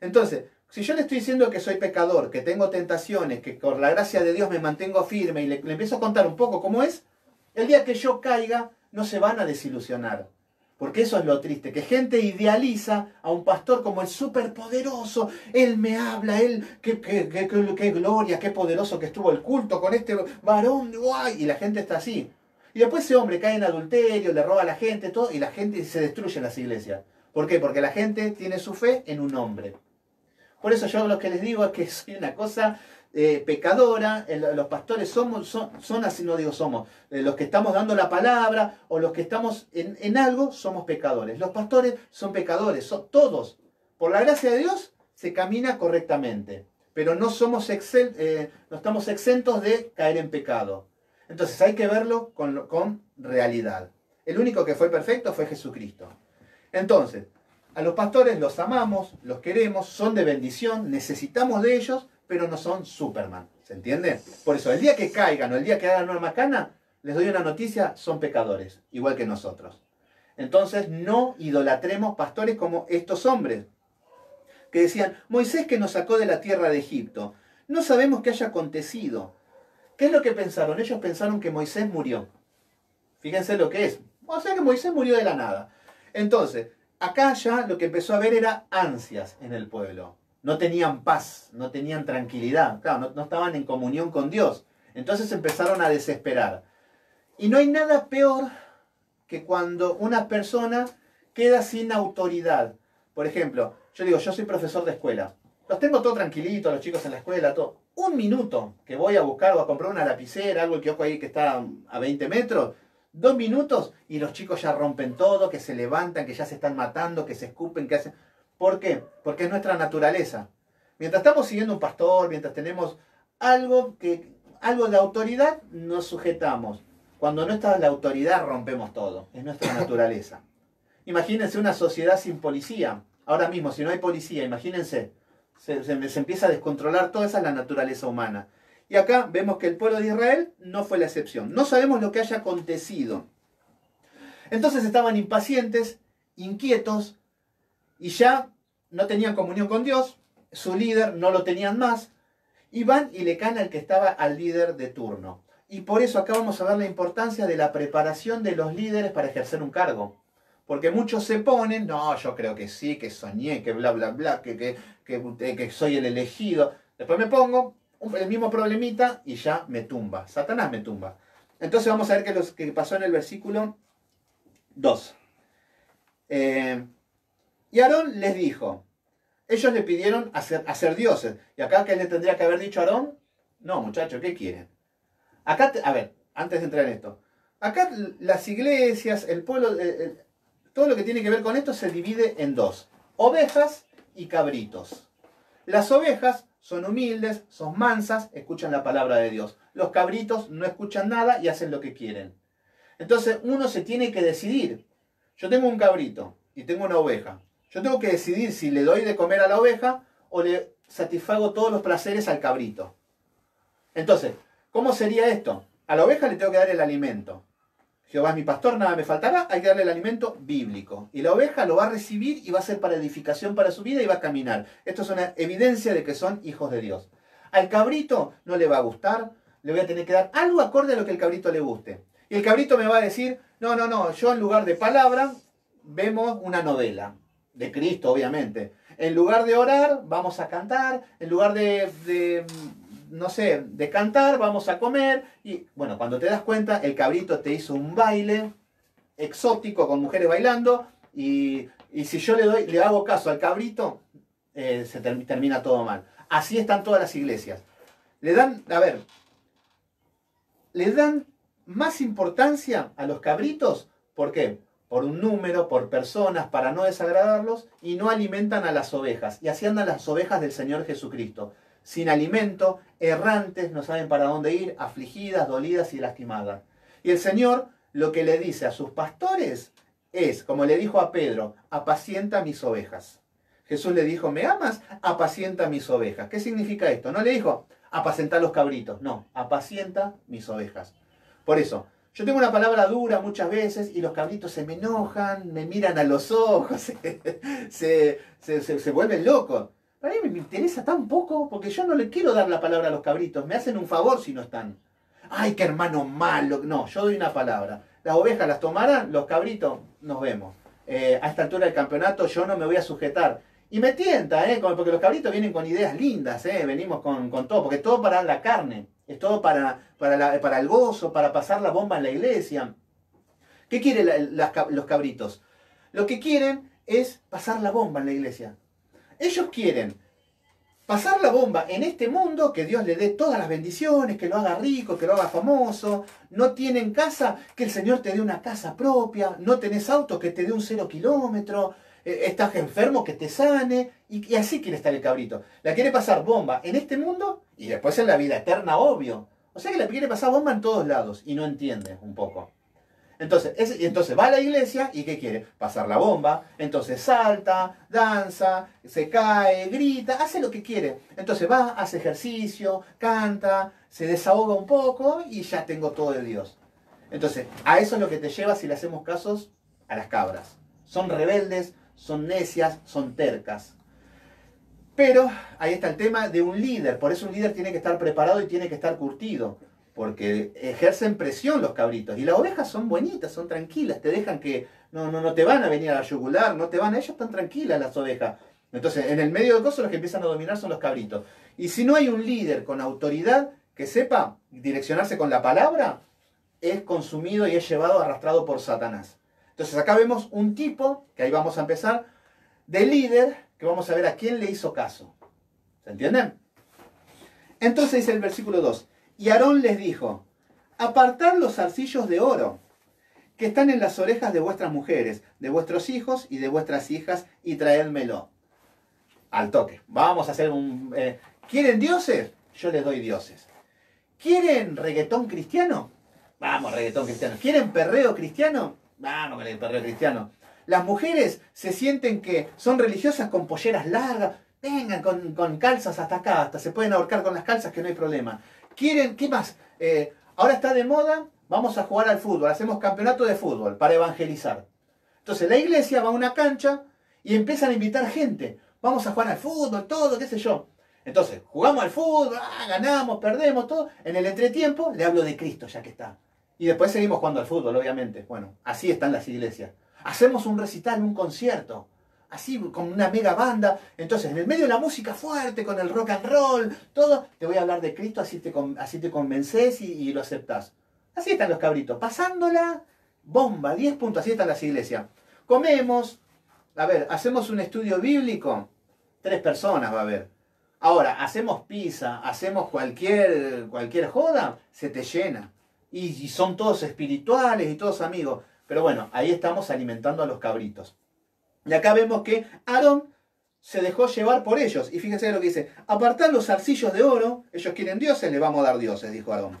Entonces, si yo le estoy diciendo que soy pecador, que tengo tentaciones, que por la gracia de Dios me mantengo firme y le, empiezo a contar un poco cómo es, el día que yo caiga no se van a desilusionar. Porque eso es lo triste, que gente idealiza a un pastor como el superpoderoso. Él me habla, él, qué, gloria, qué poderoso que estuvo el culto con este varón, guay, y la gente está así. Y después ese hombre cae en adulterio, le roba a la gente, todo, y la gente se destruye en las iglesias. ¿Por qué? Porque la gente tiene su fe en un hombre. Por eso yo lo que les digo es que soy una cosa eh, pecadora, los pastores somos, son, así, no digo somos, eh, los que estamos dando la palabra o los que estamos en, algo somos pecadores. Los pastores son pecadores, son todos. Por la gracia de Dios se camina correctamente, pero no, somos eh, no estamos exentos de caer en pecado. Entonces hay que verlo con, con realidad. El único que fue perfecto fue Jesucristo. Entonces, a los pastores los amamos, los queremos, son de bendición, necesitamos de ellos, pero no son Superman. ¿Se entiende? Por eso, el día que caigan o el día que hagan una macana, les doy una noticia, son pecadores, igual que nosotros. Entonces, no idolatremos pastores como estos hombres. que decían, Moisés que nos sacó de la tierra de Egipto. No sabemos qué haya acontecido. ¿Qué es lo que pensaron? Ellos pensaron que Moisés murió. Fíjense lo que es. O sea que Moisés murió de la nada. Entonces, acá ya lo que empezó a haber era ansias en el pueblo. No tenían paz, no tenían tranquilidad, claro, no, estaban en comunión con Dios. Entonces empezaron a desesperar. Y no hay nada peor que cuando una persona queda sin autoridad. Por ejemplo, yo digo, yo soy profesor de escuela. Los tengo todo tranquilito, los chicos en la escuela, todo. Un minuto que voy a buscar o a comprar una lapicera, algo que ojo ahí que está a 20 metros, dos minutos y los chicos ya rompen todo, que se levantan, que ya se están matando, que se escupen, que hacen... ¿Por qué? Porque es nuestra naturaleza. Mientras estamos siguiendo un pastor, mientras tenemos algo, que, algo de autoridad, nos sujetamos. Cuando no está la autoridad, rompemos todo. Es nuestra naturaleza. Imagínense una sociedad sin policía. Ahora mismo, si no hay policía, imagínense, se, se, empieza a descontrolar toda esa la naturaleza humana. Y acá vemos que el pueblo de Israel no fue la excepción. No sabemos lo que haya acontecido. Entonces estaban impacientes, inquietos, y ya no tenían comunión con Dios, su líder no lo tenían más, y van y le caen al que estaba al líder de turno. Y por eso acá vamos a ver la importancia de la preparación de los líderes para ejercer un cargo. Porque muchos se ponen, no, yo creo que sí, que soñé, que bla, bla, bla, que, que, que, que soy el elegido. Después me pongo el mismo problemita y ya me tumba. Satanás me tumba. Entonces vamos a ver qué, los, que pasó en el versículo 2. Eh, y Aarón les dijo, ellos le pidieron hacer, dioses. ¿Y acá qué le tendría que haber dicho a Aarón? No, muchachos, ¿qué quieren? Acá, a ver, antes de entrar en esto. Acá las iglesias, el pueblo, todo lo que tiene que ver con esto se divide en dos. Ovejas y cabritos. Las ovejas son humildes, son mansas, escuchan la palabra de Dios. Los cabritos no escuchan nada y hacen lo que quieren. Entonces uno se tiene que decidir. Yo tengo un cabrito y tengo una oveja. Yo tengo que decidir si le doy de comer a la oveja o le satisfago todos los placeres al cabrito. Entonces, ¿cómo sería esto? A la oveja le tengo que dar el alimento. Jehová es mi pastor, nada me faltará, hay que darle el alimento bíblico. Y la oveja lo va a recibir y va a ser para edificación para su vida y va a caminar. Esto es una evidencia de que son hijos de Dios. Al cabrito no le va a gustar, le voy a tener que dar algo acorde a lo que el cabrito le guste. Y el cabrito me va a decir, no, no, no, yo en lugar de palabra vemos una novela, de Cristo obviamente. En lugar de orar, vamos a cantar, en lugar de, de no sé, de cantar, vamos a comer. Y bueno, cuando te das cuenta, el cabrito te hizo un baile exótico con mujeres bailando. Y, si yo le doy, le hago caso al cabrito, eh, se termina todo mal. Así están todas las iglesias. Le dan, a ver, le dan más importancia a los cabritos. ¿Por qué? Por un número, por personas, para no desagradarlos, y no alimentan a las ovejas. Y así andan las ovejas del Señor Jesucristo sin alimento, errantes, no saben para dónde ir, afligidas, dolidas y lastimadas. Y el Señor lo que le dice a sus pastores es, como le dijo a Pedro, apacienta mis ovejas. Jesús le dijo, ¿me amas? Apacienta mis ovejas. ¿Qué significa esto? No le dijo, apacienta los cabritos, no, apacienta mis ovejas. Por eso, yo tengo una palabra dura muchas veces y los cabritos se me enojan, me miran a los ojos, [laughs] se, se, se vuelven locos. A mí me interesa tan poco porque yo no le quiero dar la palabra a los cabritos. Me hacen un favor si no están. Ay, qué hermano malo. No, yo doy una palabra. Las ovejas las tomarán, los cabritos, nos vemos. Eh, a esta altura del campeonato yo no me voy a sujetar. Y me tienta, ¿eh? porque los cabritos vienen con ideas lindas, ¿eh? venimos con, todo, porque todo para la carne, es todo para, para, para el gozo, para pasar la bomba en la iglesia. ¿Qué quieren los cabritos? Lo que quieren es pasar la bomba en la iglesia. Ellos quieren pasar la bomba en este mundo, que Dios le dé todas las bendiciones, que lo haga rico, que lo haga famoso. No tienen casa, que el Señor te dé una casa propia. No tenés auto, que te dé un cero kilómetro. Eh, estás enfermo, que te sane. Y, y así quiere estar el cabrito. La quiere pasar bomba en este mundo y después en la vida eterna, obvio. O sea que le quiere pasar bomba en todos lados y no entiende un poco. Entonces, entonces va a la iglesia y ¿qué quiere? Pasar la bomba. Entonces salta, danza, se cae, grita, hace lo que quiere. Entonces va, hace ejercicio, canta, se desahoga un poco y ya tengo todo de Dios. Entonces, a eso es lo que te lleva si le hacemos casos a las cabras. Son rebeldes, son necias, son tercas. Pero ahí está el tema de un líder. Por eso un líder tiene que estar preparado y tiene que estar curtido. Porque ejercen presión los cabritos. Y las ovejas son bonitas, son tranquilas. Te dejan que no, no, no te van a venir a la yugular, no te van. Ellas están tranquilas las ovejas. Entonces, en el medio de cosas los que empiezan a dominar son los cabritos. Y si no hay un líder con autoridad que sepa direccionarse con la palabra, es consumido y es llevado arrastrado por Satanás. Entonces acá vemos un tipo, que ahí vamos a empezar, de líder, que vamos a ver a quién le hizo caso. ¿Se entienden? Entonces dice el versículo 2, y Aarón les dijo, apartad los zarcillos de oro que están en las orejas de vuestras mujeres, de vuestros hijos y de vuestras hijas, y traédmelo. Al toque. Vamos a hacer un... Eh, ¿Quieren dioses? Yo les doy dioses. ¿Quieren reggaetón cristiano? Vamos, reggaetón cristiano. ¿Quieren perreo cristiano? Vamos con perreo cristiano. Las mujeres se sienten que son religiosas con polleras largas. Vengan con, calzas hasta acá, hasta se pueden ahorcar con las calzas que no hay problema. ¿Quieren, qué más? Eh, ahora está de moda, vamos a jugar al fútbol, hacemos campeonato de fútbol para evangelizar. Entonces la iglesia va a una cancha y empiezan a invitar gente. Vamos a jugar al fútbol, todo, qué sé yo. Entonces, jugamos al fútbol, ah, ganamos, perdemos, todo. En el entretiempo le hablo de Cristo, ya que está. Y después seguimos jugando al fútbol, obviamente. Bueno, así están las iglesias. Hacemos un recital, un concierto. Así, con una mega banda. Entonces, en el medio de la música fuerte, con el rock and roll, todo, te voy a hablar de Cristo, así te, así te convences y, lo aceptas. Así están los cabritos. Pasándola, bomba, 10 puntos, así están las iglesias. Comemos, a ver, hacemos un estudio bíblico, tres personas va a haber. Ahora, hacemos pizza, hacemos cualquier, cualquier joda, se te llena y, son todos espirituales y todos amigos. Pero bueno, ahí estamos alimentando a los cabritos. Y acá vemos que Aarón se dejó llevar por ellos. Y fíjense lo que dice, apartad los arcillos de oro, ellos quieren dioses, les vamos a dar dioses, dijo Aarón.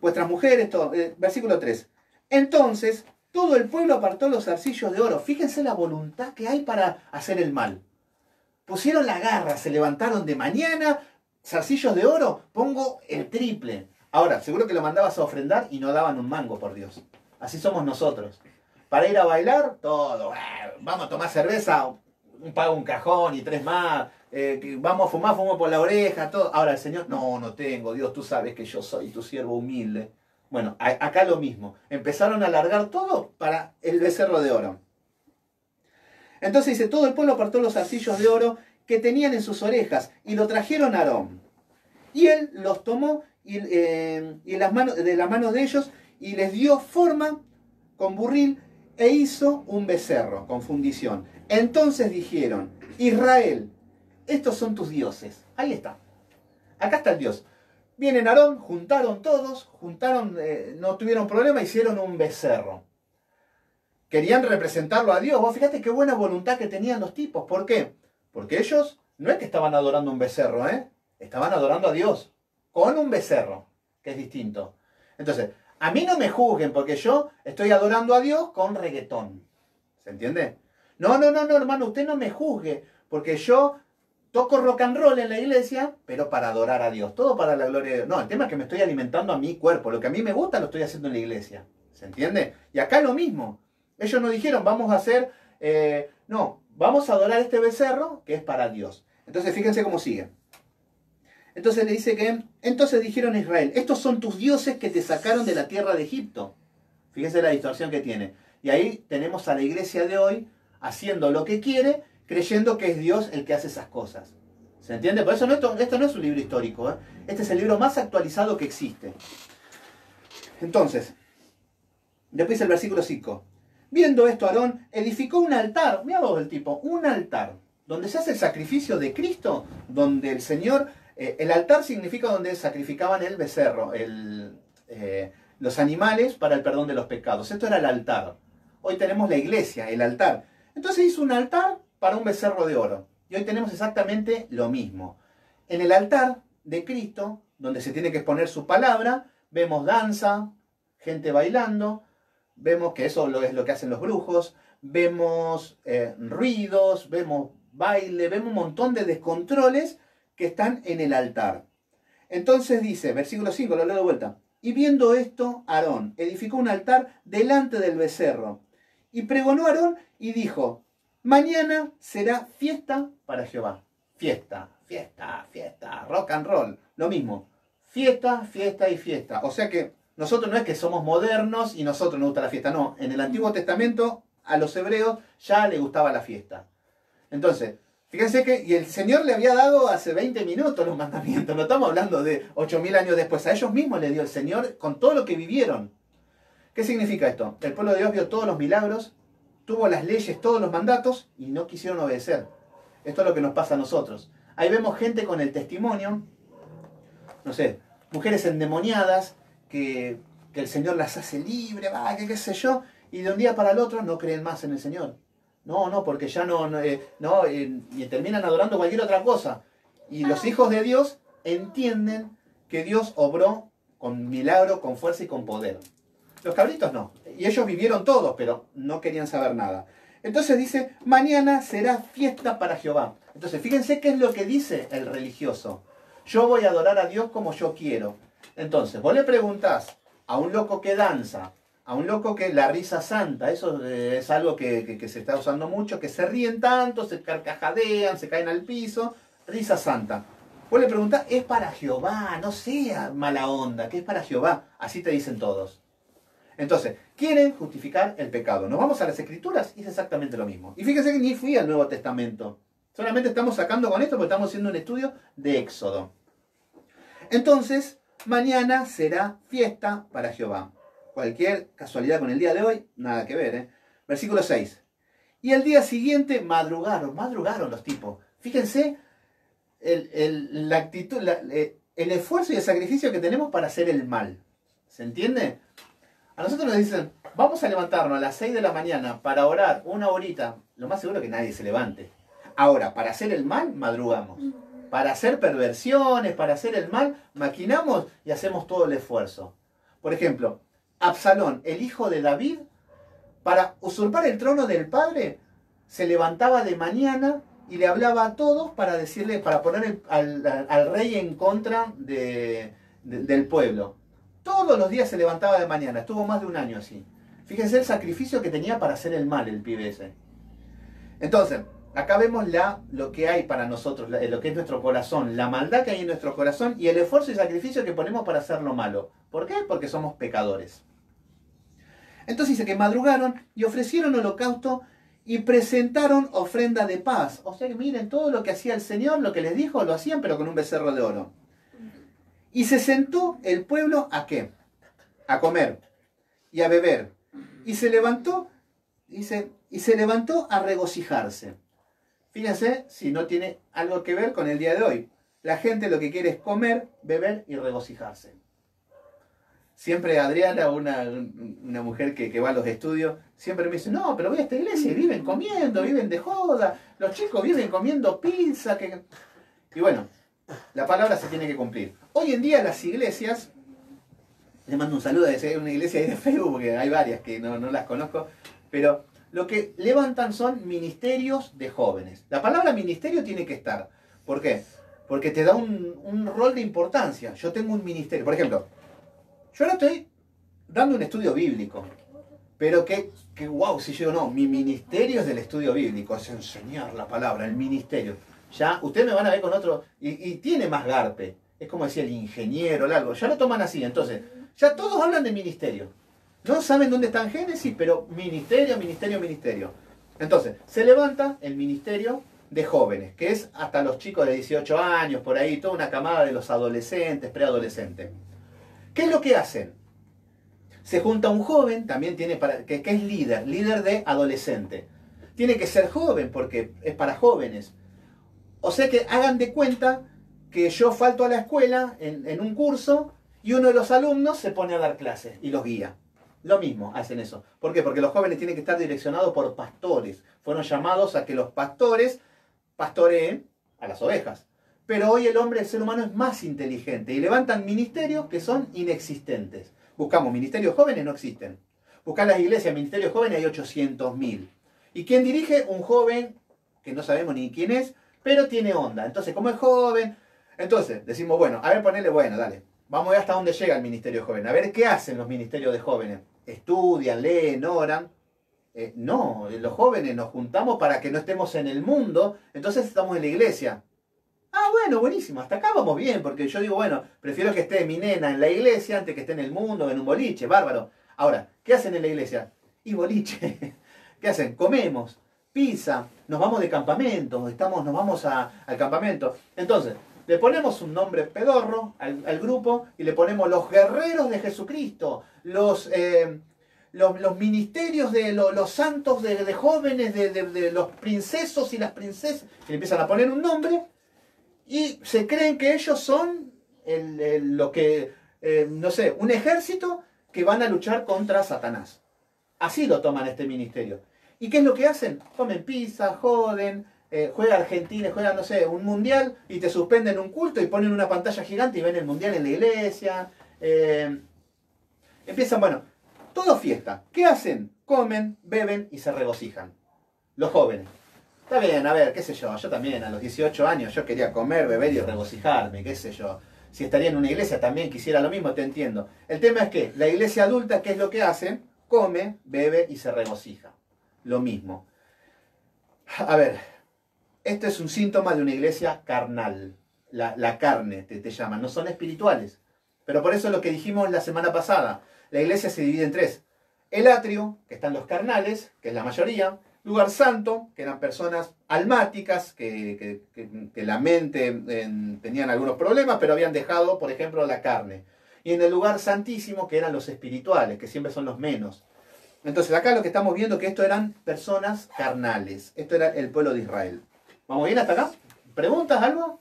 Vuestras mujeres, todo. Eh, versículo 3. Entonces, todo el pueblo apartó los arcillos de oro. Fíjense la voluntad que hay para hacer el mal. Pusieron la garra, se levantaron de mañana, zarcillos de oro, pongo el triple. Ahora, seguro que lo mandabas a ofrendar y no daban un mango, por Dios. Así somos nosotros. Para ir a bailar, todo. Eh, vamos a tomar cerveza, un pago un cajón y tres más. Eh, vamos a fumar, fumo por la oreja, todo. Ahora el Señor, no, no tengo, Dios, tú sabes que yo soy tu siervo humilde. Bueno, acá lo mismo. Empezaron a alargar todo para el becerro de oro. Entonces dice, todo el pueblo apartó los arcillos de oro que tenían en sus orejas y lo trajeron a Aarón. Y él los tomó y, eh, las manos, de las manos de ellos y les dio forma con burril e hizo un becerro con fundición. Entonces dijeron, Israel, estos son tus dioses. Ahí está. Acá está el Dios. Vienen Aarón, juntaron todos, juntaron, eh, no tuvieron problema, hicieron un becerro. Querían representarlo a Dios. Vos fíjate qué buena voluntad que tenían los tipos. ¿Por qué? Porque ellos no es que estaban adorando un becerro, ¿eh? Estaban adorando a Dios con un becerro, que es distinto. Entonces, a mí no me juzguen porque yo estoy adorando a Dios con reggaetón. ¿Se entiende? No, no, no, no, hermano, usted no me juzgue porque yo toco rock and roll en la iglesia, pero para adorar a Dios, todo para la gloria de Dios. No, el tema es que me estoy alimentando a mi cuerpo, lo que a mí me gusta lo estoy haciendo en la iglesia. ¿Se entiende? Y acá lo mismo. Ellos no dijeron, vamos a hacer, eh, no, vamos a adorar este becerro que es para Dios. Entonces fíjense cómo sigue. Entonces le dice que, entonces dijeron a Israel, estos son tus dioses que te sacaron de la tierra de Egipto. Fíjense la distorsión que tiene. Y ahí tenemos a la iglesia de hoy haciendo lo que quiere, creyendo que es Dios el que hace esas cosas. ¿Se entiende? Por eso no, esto, no es un libro histórico. ¿eh? Este es el libro más actualizado que existe. Entonces, después el versículo 5. Viendo esto, Aarón edificó un altar, mira vos el tipo, un altar, donde se hace el sacrificio de Cristo, donde el Señor eh, el altar significa donde sacrificaban el becerro, eh, los animales para el perdón de los pecados. Esto era el altar. Hoy tenemos la iglesia, el altar. Entonces hizo un altar para un becerro de oro. Y hoy tenemos exactamente lo mismo. En el altar de Cristo, donde se tiene que exponer su palabra, vemos danza, gente bailando, vemos que eso es lo que hacen los brujos, vemos eh, ruidos, vemos baile, vemos un montón de descontroles que están en el altar. Entonces dice, versículo 5, lo leo de vuelta. Y viendo esto, Aarón edificó un altar delante del becerro. Y pregonó Aarón y dijo, mañana será fiesta para Jehová. fiesta, fiesta, fiesta, rock and roll, lo mismo. Fiesta, fiesta y fiesta. O sea que nosotros no es que somos modernos y nosotros nos gusta la fiesta, no. En el Antiguo Testamento a los hebreos ya le gustaba la fiesta. Entonces, fíjense que, y el Señor le había dado hace 20 minutos los mandamientos, no estamos hablando de 8.000 años después, a ellos mismos le dio el Señor con todo lo que vivieron. ¿Qué significa esto? El pueblo de Dios vio todos los milagros, tuvo las leyes, todos los mandatos y no quisieron obedecer. Esto es lo que nos pasa a nosotros. Ahí vemos gente con el testimonio, no sé, mujeres endemoniadas que, el Señor las hace libre, va, que qué sé yo, y de un día para el otro no creen más en el Señor. No, no, porque ya no, no, eh, eh, y terminan adorando cualquier otra cosa. Y los hijos de Dios entienden que Dios obró con milagro, con fuerza y con poder. Los cabritos no. Y ellos vivieron todos, pero no querían saber nada. Entonces dice, mañana será fiesta para Jehová. Entonces, fíjense qué es lo que dice el religioso. Yo voy a adorar a Dios como yo quiero. Entonces, vos le preguntás a un loco que danza, a un loco que la risa santa, eso es algo que, que, se está usando mucho, que se ríen tanto, se carcajadean, se caen al piso, risa santa. Vos le preguntás, es para Jehová, no sea mala onda, que es para Jehová. Así te dicen todos. Entonces, quieren justificar el pecado. Nos vamos a las escrituras y es exactamente lo mismo. Y fíjense que ni fui al Nuevo Testamento. Solamente estamos sacando con esto porque estamos haciendo un estudio de Éxodo. Entonces, mañana será fiesta para Jehová. Cualquier casualidad con el día de hoy, nada que ver. ¿eh? Versículo 6. Y el día siguiente madrugaron, madrugaron los tipos. Fíjense la actitud, eh, el esfuerzo y el sacrificio que tenemos para hacer el mal. ¿Se entiende? A nosotros nos dicen, vamos a levantarnos a las 6 de la mañana para orar una horita. Lo más seguro es que nadie se levante. Ahora, para hacer el mal, madrugamos. Para hacer perversiones, para hacer el mal, maquinamos y hacemos todo el esfuerzo. Por ejemplo, Absalón, el hijo de David, para usurpar el trono del padre, se levantaba de mañana y le hablaba a todos para decirle, para poner al, rey en contra del pueblo. Todos los días se levantaba de mañana, estuvo más de un año así. Fíjense el sacrificio que tenía para hacer el mal el pibe ese. Entonces, acá vemos la, lo que hay para nosotros, lo que es nuestro corazón, la maldad que hay en nuestro corazón y el esfuerzo y sacrificio que ponemos para hacer lo malo. ¿Por qué? Porque somos pecadores. Entonces dice que madrugaron y ofrecieron holocausto y presentaron ofrenda de paz. O sea que miren, todo lo que hacía el Señor, lo que les dijo, lo hacían, pero con un becerro de oro. Y se sentó el pueblo a qué? A comer y a beber. Y se levantó, dice, y se levantó a regocijarse. Fíjense si no tiene algo que ver con el día de hoy. La gente lo que quiere es comer, beber y regocijarse. Siempre Adriana, una, una mujer que, que, va a los estudios, siempre me dice, no, pero voy a esta iglesia y viven comiendo, viven de joda, los chicos viven comiendo pizza. Que... Y bueno, la palabra se tiene que cumplir. Hoy en día las iglesias, le mando un saludo de una iglesia de Facebook, porque hay varias que no, las conozco, pero lo que levantan son ministerios de jóvenes. La palabra ministerio tiene que estar. ¿Por qué? Porque te da un, rol de importancia. Yo tengo un ministerio. Por ejemplo, yo ahora estoy dando un estudio bíblico. Pero que, que wow, si yo no, mi ministerio es del estudio bíblico, es enseñar la palabra, el ministerio ya ustedes me van a ver con otro, y, tiene más garpe, es como decía el ingeniero, o algo, ya lo toman así, entonces, ya todos hablan de ministerio. No saben dónde está en Génesis, pero ministerio, ministerio, ministerio. Entonces, se levanta el ministerio de jóvenes, que es hasta los chicos de 18 años, por ahí, toda una camada de los adolescentes, preadolescentes. ¿Qué es lo que hacen? Se junta un joven, también tiene para, que, es líder, líder de adolescente. Tiene que ser joven porque es para jóvenes. O sea que hagan de cuenta que yo falto a la escuela en, un curso y uno de los alumnos se pone a dar clases y los guía. Lo mismo hacen eso. ¿Por qué? Porque los jóvenes tienen que estar direccionados por pastores. Fueron llamados a que los pastores pastoreen a las ovejas. Pero hoy el hombre, el ser humano, es más inteligente y levantan ministerios que son inexistentes. Buscamos ministerios jóvenes, no existen. Buscar las iglesias, ministerios jóvenes, hay 800.000. ¿Y quién dirige? Un joven que no sabemos ni quién es, pero tiene onda. Entonces, como es joven, entonces decimos, bueno, a ver, ponele, bueno, dale. Vamos a ver hasta dónde llega el ministerio joven. A ver qué hacen los ministerios de jóvenes. Estudian, leen, oran. Eh, no, los jóvenes nos juntamos para que no estemos en el mundo, entonces estamos en la iglesia. Ah, bueno, buenísimo, hasta acá vamos bien, porque yo digo, bueno, prefiero que esté mi nena en la iglesia antes que esté en el mundo, en un boliche, bárbaro. Ahora, ¿qué hacen en la iglesia? Y boliche. [laughs] ¿Qué hacen? Comemos, pizza, nos vamos de campamento, estamos, nos vamos al campamento. Entonces, le ponemos un nombre pedorro al, grupo y le ponemos los guerreros de Jesucristo, los, eh, los, ministerios de los santos de, jóvenes, de, los princesos y las princesas, y le empiezan a poner un nombre y se creen que ellos son lo que, eh, no sé, un ejército que van a luchar contra Satanás. Así lo toman este ministerio. ¿Y qué es lo que hacen? Comen pizza, joden, eh, juega Argentina, juega, no sé, un mundial y te suspenden un culto y ponen una pantalla gigante y ven el mundial en la iglesia. Eh, empiezan, bueno, todo fiesta. ¿Qué hacen? Comen, beben y se regocijan. Los jóvenes. Está bien, a ver, qué sé yo, yo también a los 18 años yo quería comer, beber y regocijarme, qué sé yo. Si estaría en una iglesia también quisiera lo mismo, te entiendo. El tema es que la iglesia adulta, ¿qué es lo que hace? Come, bebe y se regocija. Lo mismo. A ver, esto es un síntoma de una iglesia carnal. La, carne te, te llaman, no son espirituales. Pero por eso es lo que dijimos la semana pasada. La iglesia se divide en tres. El atrio, que están los carnales, que es la mayoría lugar santo, que eran personas almáticas, que, la mente tenían algunos problemas, pero habían dejado, por ejemplo, la carne. Y en el lugar santísimo, que eran los espirituales, que siempre son los menos. Entonces acá lo que estamos viendo que esto eran personas carnales. Esto era el pueblo de Israel. ¿Vamos bien hasta acá? ¿Preguntas, algo?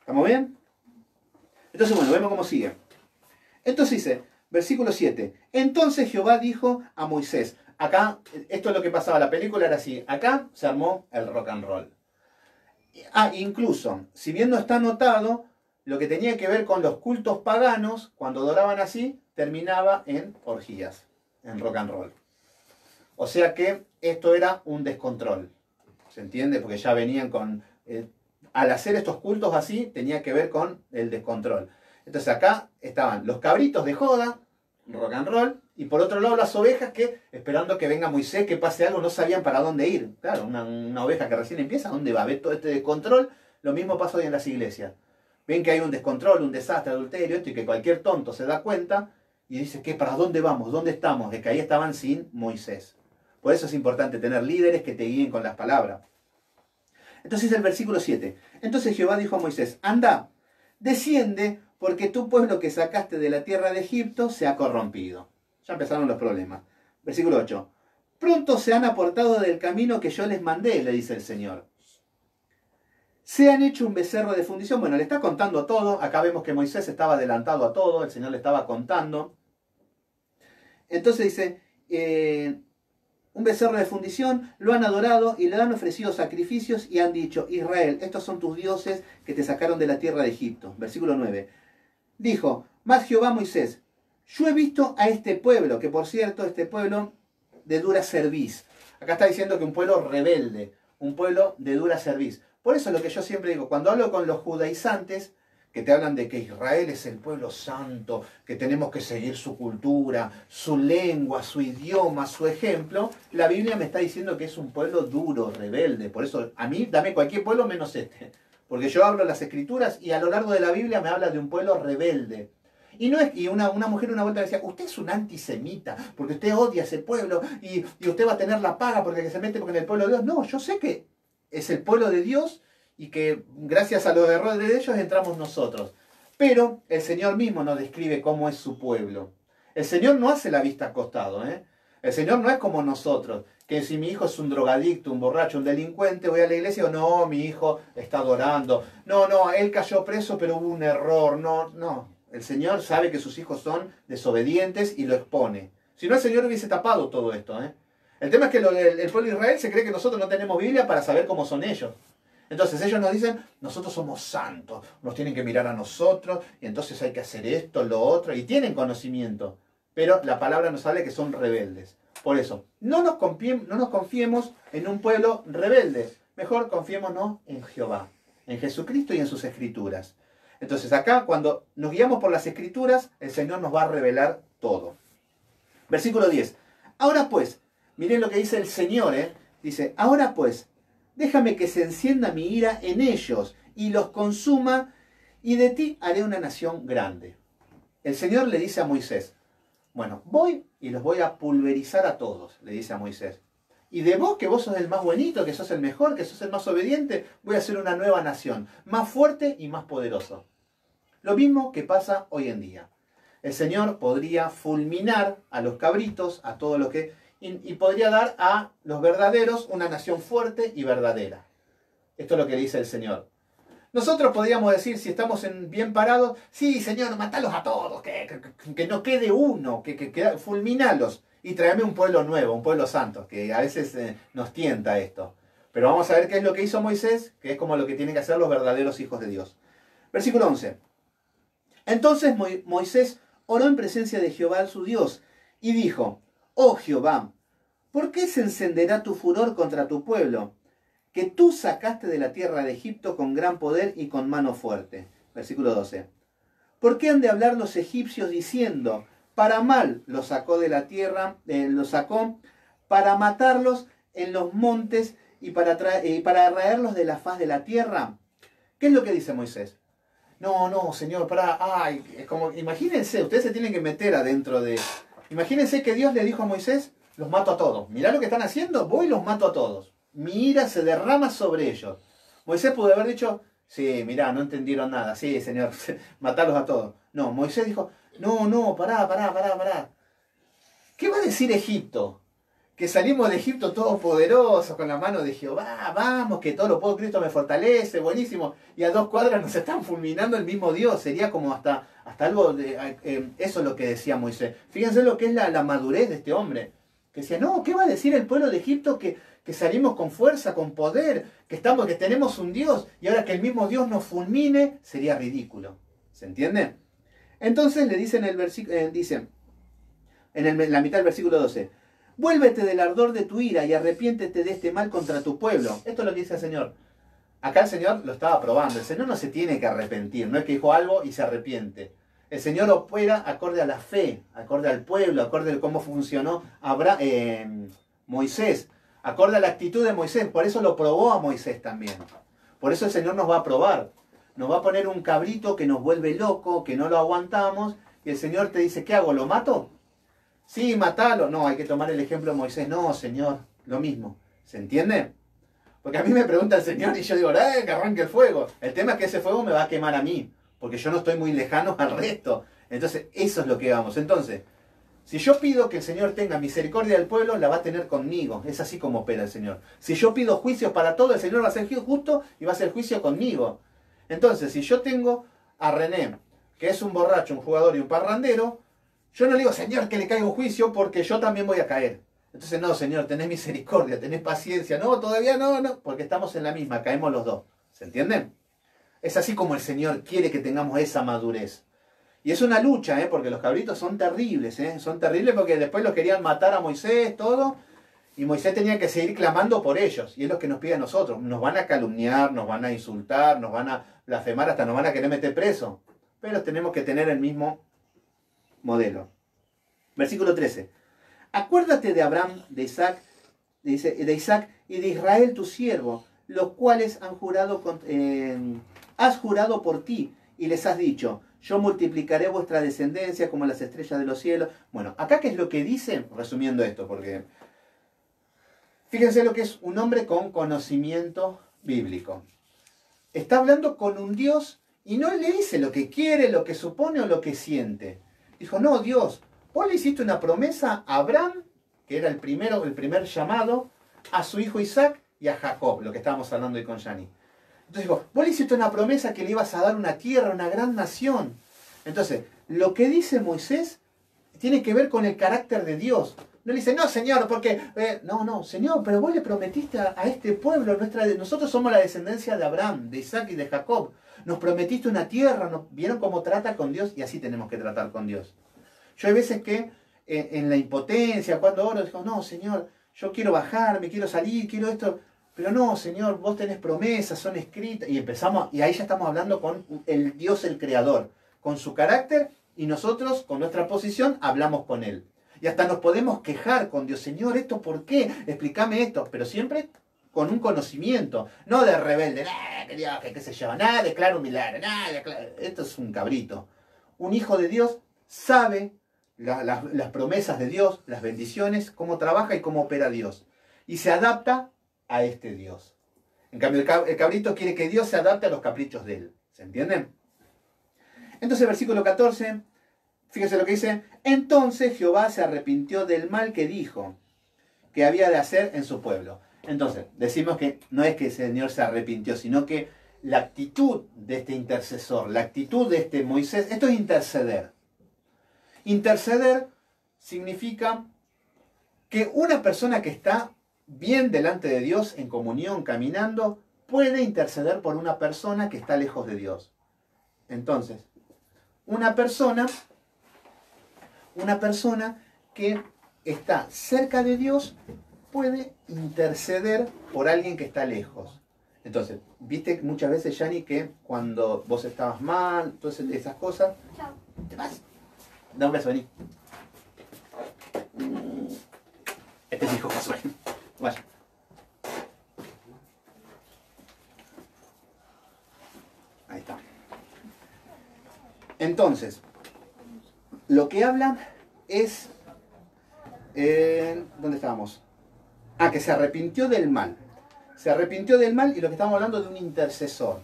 ¿Estamos bien? Entonces, bueno, vemos cómo sigue. Entonces dice, versículo 7. Entonces Jehová dijo a Moisés, Acá, esto es lo que pasaba, la película era así. Acá se armó el rock and roll. Ah, incluso, si bien no está anotado, lo que tenía que ver con los cultos paganos, cuando adoraban así, terminaba en orgías, en rock and roll. O sea que esto era un descontrol. ¿Se entiende? Porque ya venían con... Eh, al hacer estos cultos así, tenía que ver con el descontrol. Entonces acá estaban los cabritos de joda, rock and roll, y por otro lado las ovejas que, esperando que venga Moisés, que pase algo, no sabían para dónde ir. Claro, una, oveja que recién empieza, ¿dónde va? Ve todo este descontrol. Lo mismo pasa hoy en las iglesias. Ven que hay un descontrol, un desastre, adulterio, esto, y que cualquier tonto se da cuenta y dice, ¿qué? ¿Para dónde vamos? ¿Dónde estamos? De que ahí estaban sin Moisés. Por eso es importante tener líderes que te guíen con las palabras. Entonces el versículo 7. Entonces Jehová dijo a Moisés, anda, desciende, porque tu pueblo que sacaste de la tierra de Egipto se ha corrompido. Ya empezaron los problemas. Versículo 8. Pronto se han aportado del camino que yo les mandé, le dice el Señor. Se han hecho un becerro de fundición. Bueno, le está contando todo. Acá vemos que Moisés estaba adelantado a todo. El Señor le estaba contando. Entonces dice, eh, un becerro de fundición, lo han adorado y le han ofrecido sacrificios y han dicho, Israel, estos son tus dioses que te sacaron de la tierra de Egipto. Versículo 9. Dijo, más Jehová Moisés, yo he visto a este pueblo, que por cierto, este pueblo de dura cerviz. Acá está diciendo que un pueblo rebelde, un pueblo de dura cerviz. Por eso es lo que yo siempre digo, cuando hablo con los judaizantes, que te hablan de que Israel es el pueblo santo, que tenemos que seguir su cultura, su lengua, su idioma, su ejemplo, la Biblia me está diciendo que es un pueblo duro, rebelde. Por eso a mí dame cualquier pueblo menos este. Porque yo hablo las escrituras y a lo largo de la Biblia me habla de un pueblo rebelde. Y, no es, y una, una mujer una vuelta decía, usted es un antisemita, porque usted odia ese pueblo y, usted va a tener la paga porque se mete en el pueblo de Dios. No, yo sé que es el pueblo de Dios y que gracias a los errores de ellos entramos nosotros. Pero el Señor mismo nos describe cómo es su pueblo. El Señor no hace la vista acostado, ¿eh? El Señor no es como nosotros, que si mi hijo es un drogadicto, un borracho, un delincuente, voy a la iglesia o no, mi hijo está adorando. No, no, él cayó preso, pero hubo un error. No, no. El Señor sabe que sus hijos son desobedientes y lo expone. Si no, el Señor hubiese tapado todo esto. ¿eh? El tema es que el, pueblo de Israel se cree que nosotros no tenemos Biblia para saber cómo son ellos. Entonces ellos nos dicen, nosotros somos santos, nos tienen que mirar a nosotros, y entonces hay que hacer esto, lo otro, y tienen conocimiento. Pero la palabra nos sale que son rebeldes. Por eso, no nos, no nos confiemos en un pueblo rebelde. Mejor confiémonos en Jehová, en Jesucristo y en sus escrituras. Entonces acá cuando nos guiamos por las escrituras, el Señor nos va a revelar todo. Versículo 10. Ahora pues, miren lo que dice el Señor, ¿eh? dice, ahora pues, déjame que se encienda mi ira en ellos y los consuma, y de ti haré una nación grande. El Señor le dice a Moisés, bueno, voy y los voy a pulverizar a todos, le dice a Moisés. Y de vos, que vos sos el más bonito, que sos el mejor, que sos el más obediente, voy a hacer una nueva nación, más fuerte y más poderoso. Lo mismo que pasa hoy en día. El Señor podría fulminar a los cabritos, a todo lo que... Y, podría dar a los verdaderos una nación fuerte y verdadera. Esto es lo que dice el Señor. Nosotros podríamos decir, si estamos en, bien parados, sí, Señor, matalos a todos, que, que, no quede uno, que, que, fulminalos y tráeme un pueblo nuevo, un pueblo santo, que a veces eh, nos tienta esto. Pero vamos a ver qué es lo que hizo Moisés, que es como lo que tienen que hacer los verdaderos hijos de Dios. Versículo 11. Entonces Moisés oró en presencia de Jehová su Dios y dijo, Oh Jehová, ¿por qué se encenderá tu furor contra tu pueblo, que tú sacaste de la tierra de Egipto con gran poder y con mano fuerte? Versículo 12. ¿Por qué han de hablar los egipcios diciendo, para mal los sacó de la tierra, eh, los sacó para matarlos en los montes y para, eh, de la faz de la tierra. ¿Qué es lo que dice Moisés? No, no, Señor, para, ay, es como, imagínense, ustedes se tienen que meter adentro de... Imagínense que Dios le dijo a Moisés, los mato a todos. Mirá lo que están haciendo, voy y los mato a todos. Mi ira se derrama sobre ellos. Moisés pudo haber dicho, sí, mirá, no entendieron nada, sí, Señor, [laughs] matarlos a todos. No, Moisés dijo, no, no, pará, pará, pará, pará. ¿Qué va a decir Egipto? Que salimos de Egipto todos poderosos con la mano de Jehová, vamos, que todo lo puedo Cristo me fortalece, buenísimo. Y a dos cuadras nos [laughs] están fulminando el mismo Dios. Sería como hasta, hasta algo de. Eh, eso es lo que decía Moisés. Fíjense lo que es la, madurez de este hombre. Que decía, no, ¿qué va a decir el pueblo de Egipto que, que salimos con fuerza, con poder, que estamos, que tenemos un Dios, y ahora que el mismo Dios nos fulmine, sería ridículo. ¿Se entiende? Entonces le dice en el versículo, eh, dice, en la mitad del versículo 12, vuélvete del ardor de tu ira y arrepiéntete de este mal contra tu pueblo. Esto es lo que dice el Señor. Acá el Señor lo estaba probando. El Señor no se tiene que arrepentir, no es que dijo algo y se arrepiente. El Señor opera acorde a la fe, acorde al pueblo, acorde a cómo funcionó eh, Moisés, acorde a la actitud de Moisés. Por eso lo probó a Moisés también. Por eso el Señor nos va a probar nos va a poner un cabrito que nos vuelve loco, que no lo aguantamos, y el Señor te dice, ¿qué hago? ¿Lo mato? Sí, matalo. No, hay que tomar el ejemplo de Moisés. No, Señor, lo mismo. ¿Se entiende? Porque a mí me pregunta el Señor y yo digo, ¡eh, que arranque el fuego! El tema es que ese fuego me va a quemar a mí, porque yo no estoy muy lejano al resto. Entonces, eso es lo que vamos. Entonces, si yo pido que el Señor tenga misericordia del pueblo, la va a tener conmigo. Es así como opera el Señor. Si yo pido juicios para todo, el Señor va a ser justo y va a hacer juicio conmigo. Entonces, si yo tengo a René, que es un borracho, un jugador y un parrandero, yo no le digo, Señor, que le caiga un juicio porque yo también voy a caer. Entonces, no, Señor, tenés misericordia, tenés paciencia. No, todavía no, no, porque estamos en la misma, caemos los dos. ¿Se entienden? Es así como el Señor quiere que tengamos esa madurez. Y es una lucha, ¿eh? porque los cabritos son terribles, ¿eh? son terribles porque después los querían matar a Moisés, todo, y Moisés tenía que seguir clamando por ellos. Y es lo que nos pide a nosotros. Nos van a calumniar, nos van a insultar, nos van a blasfemar, hasta nos van a querer meter preso. Pero tenemos que tener el mismo modelo. Versículo 13. Acuérdate de Abraham, de Isaac, de Isaac y de Israel tu siervo, los cuales han jurado, eh, has jurado por ti y les has dicho, yo multiplicaré vuestra descendencia como las estrellas de los cielos. Bueno, acá qué es lo que dice, resumiendo esto, porque Fíjense lo que es un hombre con conocimiento bíblico. Está hablando con un Dios y no le dice lo que quiere, lo que supone o lo que siente. Dijo, no, Dios, vos le hiciste una promesa a Abraham, que era el primero, el primer llamado, a su hijo Isaac y a Jacob, lo que estábamos hablando hoy con Yani. Entonces dijo, vos le hiciste una promesa que le ibas a dar una tierra, una gran nación. Entonces, lo que dice Moisés tiene que ver con el carácter de Dios. No le dice, no, Señor, porque... Eh, no, no, Señor, pero vos le prometiste a, este pueblo, nuestra, nosotros somos la descendencia de Abraham, de Isaac y de Jacob. Nos prometiste una tierra, vieron cómo trata con Dios y así tenemos que tratar con Dios. Yo hay veces que eh, en la impotencia, cuando oro, digo, no, Señor, yo quiero bajar, me quiero salir, quiero esto. Pero no, Señor, vos tenés promesas, son escritas. Y empezamos, y ahí ya estamos hablando con el Dios, el Creador, con su carácter, y nosotros, con nuestra posición, hablamos con Él. Y hasta nos podemos quejar con Dios, Señor, ¿esto por qué? Explícame esto. Pero siempre con un conocimiento, no de rebelde, nada, que Dios, que qué sé yo, nada, declaro un milagro, nada, esto es un cabrito. Un hijo de Dios sabe las promesas de Dios, las bendiciones, cómo trabaja y cómo opera Dios. Y se adapta a este Dios. En cambio, el cabrito quiere que Dios se adapte a los caprichos de él. ¿Se entienden? Entonces, versículo 14, fíjese lo que dice. Entonces Jehová se arrepintió del mal que dijo que había de hacer en su pueblo. Entonces, decimos que no es que el Señor se arrepintió, sino que la actitud de este intercesor, la actitud de este Moisés, esto es interceder. Interceder significa que una persona que está bien delante de Dios, en comunión, caminando, puede interceder por una persona que está lejos de Dios. Entonces, una persona, una persona que está cerca de Dios puede interceder por alguien que está lejos. Entonces, viste muchas veces, Yani, que cuando vos estabas mal, todas esas cosas, te vas. Da un beso, vení. Este es mi hijo Josué. Vaya. Ahí está. Entonces, lo que habla es... Eh, ¿Dónde estábamos? Ah, que se arrepintió del mal. Se arrepintió del mal y lo que estamos hablando de un intercesor.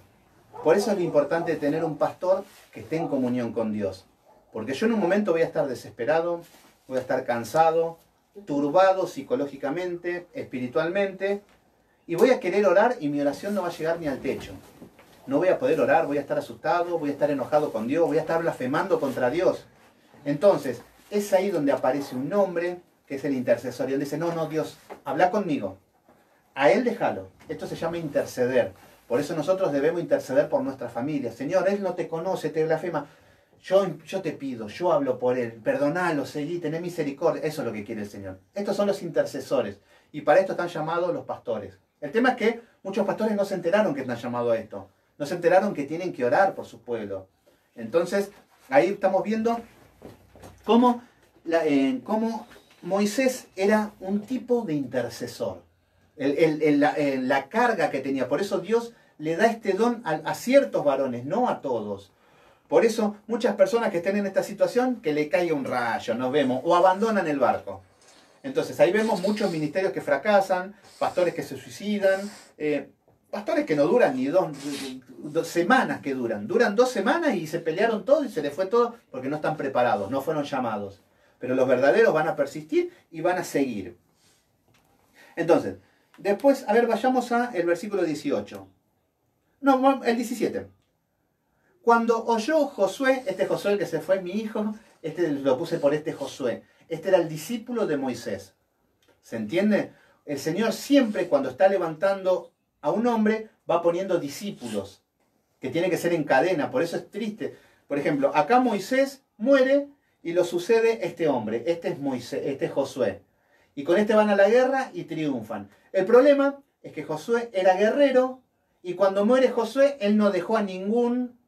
Por eso es lo importante tener un pastor que esté en comunión con Dios. Porque yo en un momento voy a estar desesperado, voy a estar cansado, turbado psicológicamente, espiritualmente, y voy a querer orar y mi oración no va a llegar ni al techo. No voy a poder orar, voy a estar asustado, voy a estar enojado con Dios, voy a estar blasfemando contra Dios. Entonces, es ahí donde aparece un nombre que es el intercesor, y él dice, no, no, Dios, habla conmigo. A él déjalo. Esto se llama interceder. Por eso nosotros debemos interceder por nuestra familia. Señor, él no te conoce, te blasfema. Yo, yo te pido, yo hablo por él, perdonalo, seguí, tené misericordia. Eso es lo que quiere el Señor. Estos son los intercesores. Y para esto están llamados los pastores. El tema es que muchos pastores no se enteraron que están llamados a esto. No se enteraron que tienen que orar por su pueblo. Entonces, ahí estamos viendo cómo, eh, cómo Moisés era un tipo de intercesor. la, carga que tenía. Por eso Dios le da este don a ciertos varones, no a todos. Por eso muchas personas que estén en esta situación, que le caiga un rayo, nos vemos, o abandonan el barco. Entonces ahí vemos muchos ministerios que fracasan, pastores que se suicidan, eh, pastores que no duran ni dos, dos, semanas que duran. Duran dos semanas y se pelearon todo y se les fue todo porque no están preparados, no fueron llamados. Pero los verdaderos van a persistir y van a seguir. Entonces, después, a ver, vayamos a el versículo 18. No, el 17. Cuando oyó Josué, este Josué que se fue, mi hijo, este lo puse por este Josué. Este era el discípulo de Moisés. ¿Se entiende? El Señor siempre cuando está levantando a un hombre va poniendo discípulos que tienen que ser en cadena. Por eso es triste. Por ejemplo, acá Moisés muere y lo sucede este hombre. Este es Moisés, este es Josué. Y con este van a la guerra y triunfan. El problema es que Josué era guerrero y cuando muere Josué, él no dejó a ningún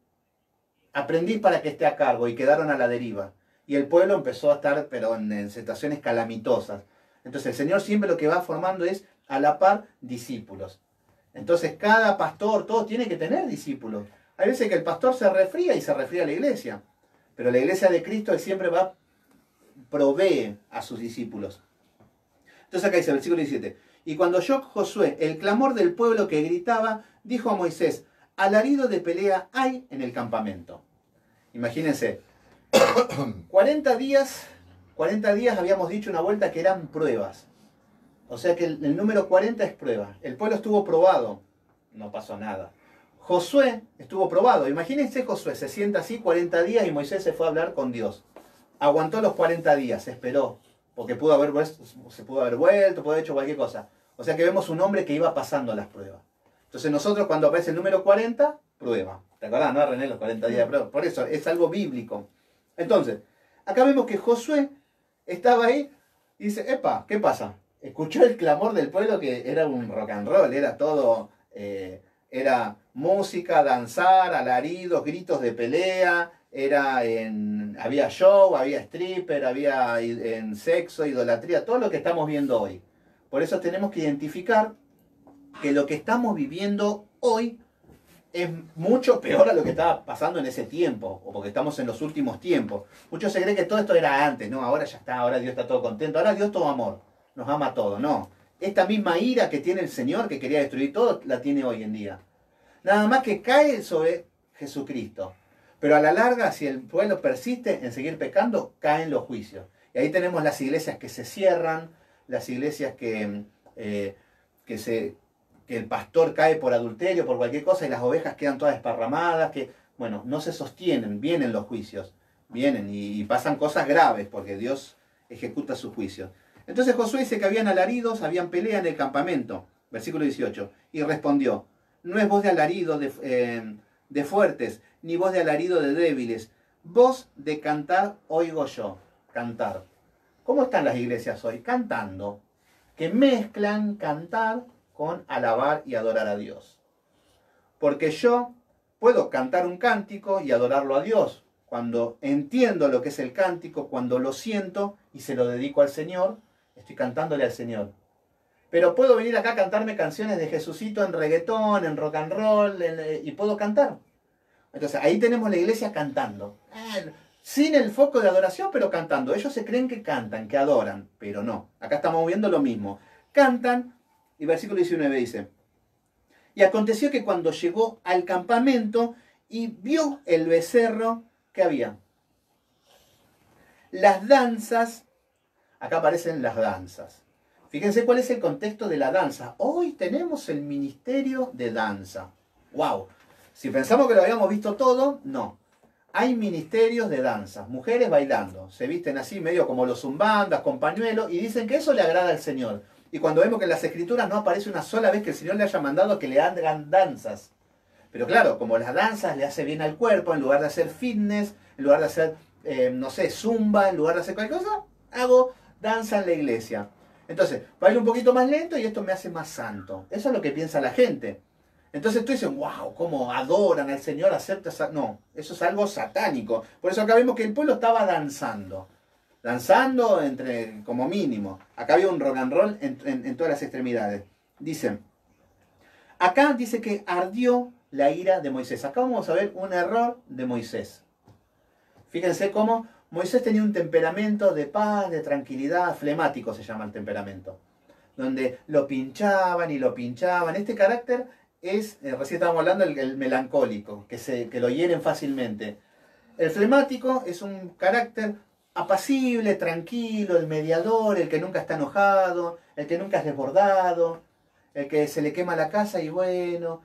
aprendí para que esté a cargo y quedaron a la deriva. Y el pueblo empezó a estar, pero en, situaciones calamitosas. Entonces el Señor siempre lo que va formando es a la par discípulos. Entonces cada pastor, todo tiene que tener discípulos. Hay veces que el pastor se refría y se refría a la iglesia. Pero la iglesia de Cristo siempre va, provee a sus discípulos. Entonces acá dice el versículo 17. Y cuando oyó Josué el clamor del pueblo que gritaba, dijo a Moisés, alarido de pelea hay en el campamento. Imagínense, [coughs] 40 días, 40 días habíamos dicho una vuelta que eran pruebas. O sea que el, número 40 es prueba. El pueblo estuvo probado, no pasó nada. Josué estuvo probado. Imagínense Josué, se sienta así 40 días y Moisés se fue a hablar con Dios. Aguantó los 40 días, esperó, porque pudo haber, se pudo haber vuelto, pudo haber hecho cualquier cosa. O sea que vemos un hombre que iba pasando las pruebas. Entonces nosotros cuando aparece el número 40, prueba. ¿Te acordás, no, René? Los 40 días de prueba. Por eso es algo bíblico. Entonces, acá vemos que Josué estaba ahí y dice, epa, ¿qué pasa? Escuchó el clamor del pueblo que era un rock and roll, era todo, eh, era música, danzar, alaridos, gritos de pelea, era en, había show, había stripper, había en sexo, idolatría, todo lo que estamos viendo hoy. Por eso tenemos que identificar que lo que estamos viviendo hoy es mucho peor a lo que estaba pasando en ese tiempo, o porque estamos en los últimos tiempos. Muchos se creen que todo esto era antes, no, ahora ya está, ahora Dios está todo contento, ahora Dios todo amor, nos ama todo, no. Esta misma ira que tiene el Señor, que quería destruir todo, la tiene hoy en día. Nada más que cae sobre Jesucristo. Pero a la larga, si el pueblo persiste en seguir pecando, caen los juicios. Y ahí tenemos las iglesias que se cierran, las iglesias que, eh, que, que el pastor cae por adulterio, por cualquier cosa, y las ovejas quedan todas esparramadas, que, bueno, no se sostienen, vienen los juicios, vienen y, pasan cosas graves, porque Dios ejecuta sus juicios. Entonces Josué dice que habían alaridos, habían pelea en el campamento, versículo 18, y respondió, no es voz de alarido de, eh, de fuertes, ni voz de alarido de débiles, voz de cantar oigo yo cantar. ¿Cómo están las iglesias hoy? Cantando, que mezclan cantar con alabar y adorar a Dios. Porque yo puedo cantar un cántico y adorarlo a Dios. Cuando entiendo lo que es el cántico, cuando lo siento y se lo dedico al Señor, estoy cantándole al Señor. Pero puedo venir acá a cantarme canciones de Jesucito en reggaetón, en rock and roll, y puedo cantar. Entonces ahí tenemos la iglesia cantando. Ah, sin el foco de adoración, pero cantando. Ellos se creen que cantan, que adoran, pero no. Acá estamos viendo lo mismo. Cantan, y versículo 19 dice, y aconteció que cuando llegó al campamento y vio el becerro que había, las danzas, acá aparecen las danzas. Fíjense cuál es el contexto de la danza. Hoy tenemos el ministerio de danza. ¡Wow! Si pensamos que lo habíamos visto todo, no hay ministerios de danza, mujeres bailando, se visten así medio como los zumbandas, con pañuelo, y dicen que eso le agrada al Señor. Y cuando vemos que en las escrituras no aparece una sola vez que el Señor le haya mandado que le hagan danzas. Pero claro, como las danzas le hace bien al cuerpo, en lugar de hacer fitness, en lugar de hacer, eh, no sé, zumba, en lugar de hacer cualquier cosa, hago danza en la iglesia. Entonces, bailo un poquito más lento y esto me hace más santo. Eso es lo que piensa la gente. Entonces tú dices, wow, cómo adoran al Señor, acepta No, eso es algo satánico. Por eso acá vemos que el pueblo estaba danzando. Danzando entre, como mínimo. Acá había un rock and roll en, todas las extremidades. Dice, acá dice que ardió la ira de Moisés. Acá vamos a ver un error de Moisés. Fíjense cómo Moisés tenía un temperamento de paz, de tranquilidad, flemático se llama el temperamento. Donde lo pinchaban y lo pinchaban. Este carácter es, eh, recién estábamos hablando, el, melancólico, que, se, que lo hieren fácilmente. El flemático es un carácter apacible, tranquilo, el mediador, el que nunca está enojado, el que nunca es desbordado, el que se le quema la casa y bueno,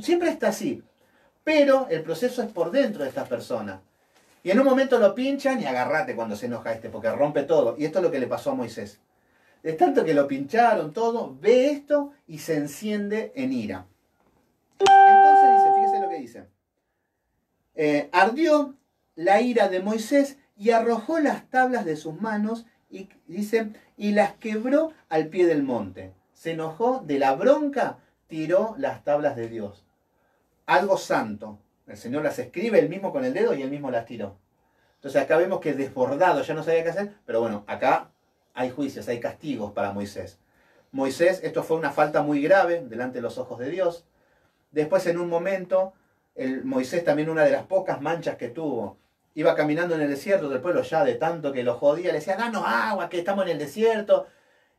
siempre está así. Pero el proceso es por dentro de estas personas. Y en un momento lo pinchan y agarrate cuando se enoja este, porque rompe todo. Y esto es lo que le pasó a Moisés. Es tanto que lo pincharon todo, ve esto y se enciende en ira. Entonces dice, fíjese lo que dice. Eh, ardió la ira de Moisés y arrojó las tablas de sus manos y y las quebró al pie del monte. Se enojó de la bronca, tiró las tablas de Dios. Algo santo. El Señor las escribe él mismo con el dedo y él mismo las tiró. Entonces acá vemos que desbordado ya no sabía qué hacer, pero bueno, acá hay juicios, hay castigos para Moisés. Moisés, esto fue una falta muy grave delante de los ojos de Dios. Después, en un momento, el Moisés también una de las pocas manchas que tuvo. Iba caminando en el desierto del pueblo ya de tanto que lo jodía, le decía, danos agua, que estamos en el desierto.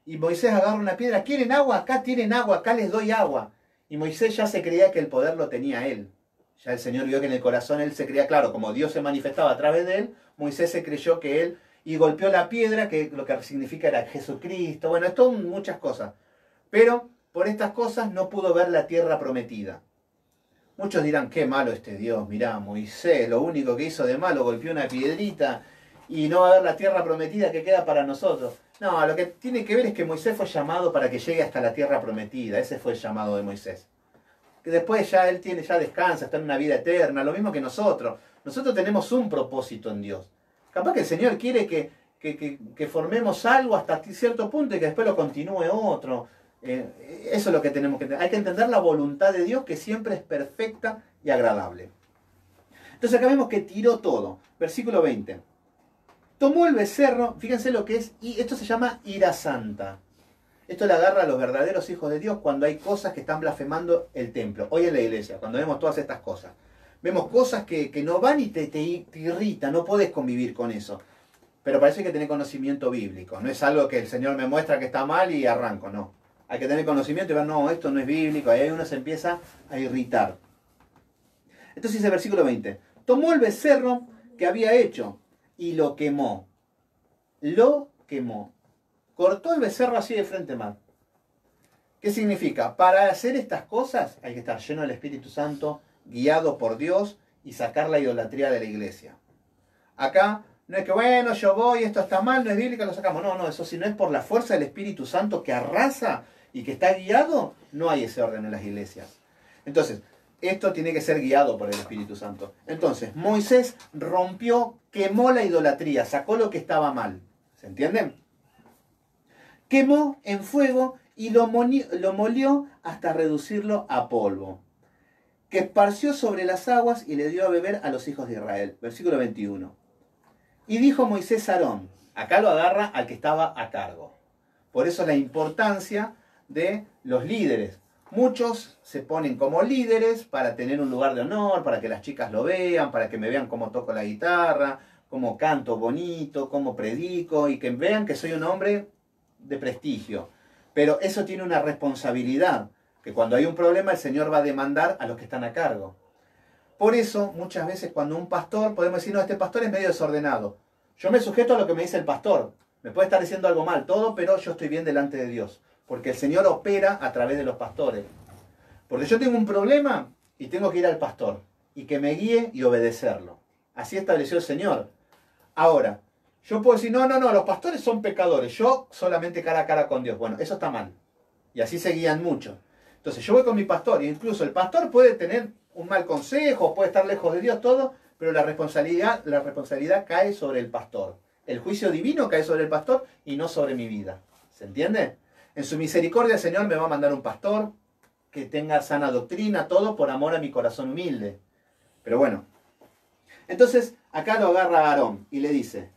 Y Moisés agarra una piedra, ¿quieren agua? Acá tienen agua, acá les doy agua. Y Moisés ya se creía que el poder lo tenía él. Ya el Señor vio que en el corazón él se creía, claro, como Dios se manifestaba a través de él, Moisés se creyó que él y golpeó la piedra, que lo que significa era Jesucristo. Bueno, esto muchas cosas. Pero por estas cosas no pudo ver la tierra prometida. Muchos dirán, qué malo este Dios, mirá, Moisés, lo único que hizo de malo, golpeó una piedrita y no va a ver la tierra prometida que queda para nosotros. No, lo que tiene que ver es que Moisés fue llamado para que llegue hasta la tierra prometida, ese fue el llamado de Moisés. Que después ya él tiene, ya descansa, está en una vida eterna, lo mismo que nosotros. Nosotros tenemos un propósito en Dios. Capaz que el Señor quiere que, que, formemos algo hasta cierto punto y que después lo continúe otro. Eh, eso es lo que tenemos que entender. Hay que entender la voluntad de Dios que siempre es perfecta y agradable. Entonces acá vemos que tiró todo. Versículo 20. Tomó el becerro, fíjense lo que es, y esto se llama ira santa. Esto le agarra a los verdaderos hijos de Dios cuando hay cosas que están blasfemando el templo. Hoy en la iglesia, cuando vemos todas estas cosas. Vemos cosas que, no van y te, te, te irritan, no podés convivir con eso. Pero parece que tener conocimiento bíblico. No es algo que el Señor me muestra que está mal y arranco, no. Hay que tener conocimiento y ver, no, esto no es bíblico. Ahí uno se empieza a irritar. Entonces dice el versículo 20. Tomó el becerro que había hecho y lo quemó. Lo quemó. Cortó el becerro así de frente mal. ¿Qué significa? Para hacer estas cosas hay que estar lleno del Espíritu Santo, guiado por Dios y sacar la idolatría de la iglesia. Acá no es que, bueno, yo voy, esto está mal, no es bíblico, lo sacamos. No, no, eso si no es por la fuerza del Espíritu Santo que arrasa y que está guiado, no hay ese orden en las iglesias. Entonces, esto tiene que ser guiado por el Espíritu Santo. Entonces, Moisés rompió, quemó la idolatría, sacó lo que estaba mal. ¿Se entienden? Quemó en fuego y lo, molió hasta reducirlo a polvo, que esparció sobre las aguas y le dio a beber a los hijos de Israel. Versículo 21. Y dijo Moisés a Aarón, acá lo agarra al que estaba a cargo. Por eso la importancia de los líderes. Muchos se ponen como líderes para tener un lugar de honor, para que las chicas lo vean, para que me vean cómo toco la guitarra, cómo canto bonito, cómo predico y que vean que soy un hombre de prestigio. Pero eso tiene una responsabilidad, que cuando hay un problema el Señor va a demandar a los que están a cargo. Por eso, muchas veces cuando un pastor, podemos decir, no, este pastor es medio desordenado. Yo me sujeto a lo que me dice el pastor. Me puede estar diciendo algo mal, todo, pero yo estoy bien delante de Dios. Porque el Señor opera a través de los pastores. Porque yo tengo un problema y tengo que ir al pastor y que me guíe y obedecerlo. Así estableció el Señor. Ahora, yo puedo decir, no, no, no, los pastores son pecadores, yo solamente cara a cara con Dios. Bueno, eso está mal. Y así se guían mucho. Entonces yo voy con mi pastor e incluso el pastor puede tener un mal consejo, puede estar lejos de Dios, todo, pero la responsabilidad, la responsabilidad cae sobre el pastor. El juicio divino cae sobre el pastor y no sobre mi vida. ¿Se entiende? En su misericordia Señor me va a mandar un pastor que tenga sana doctrina, todo por amor a mi corazón humilde. Pero bueno. Entonces acá lo agarra Aarón y le dice,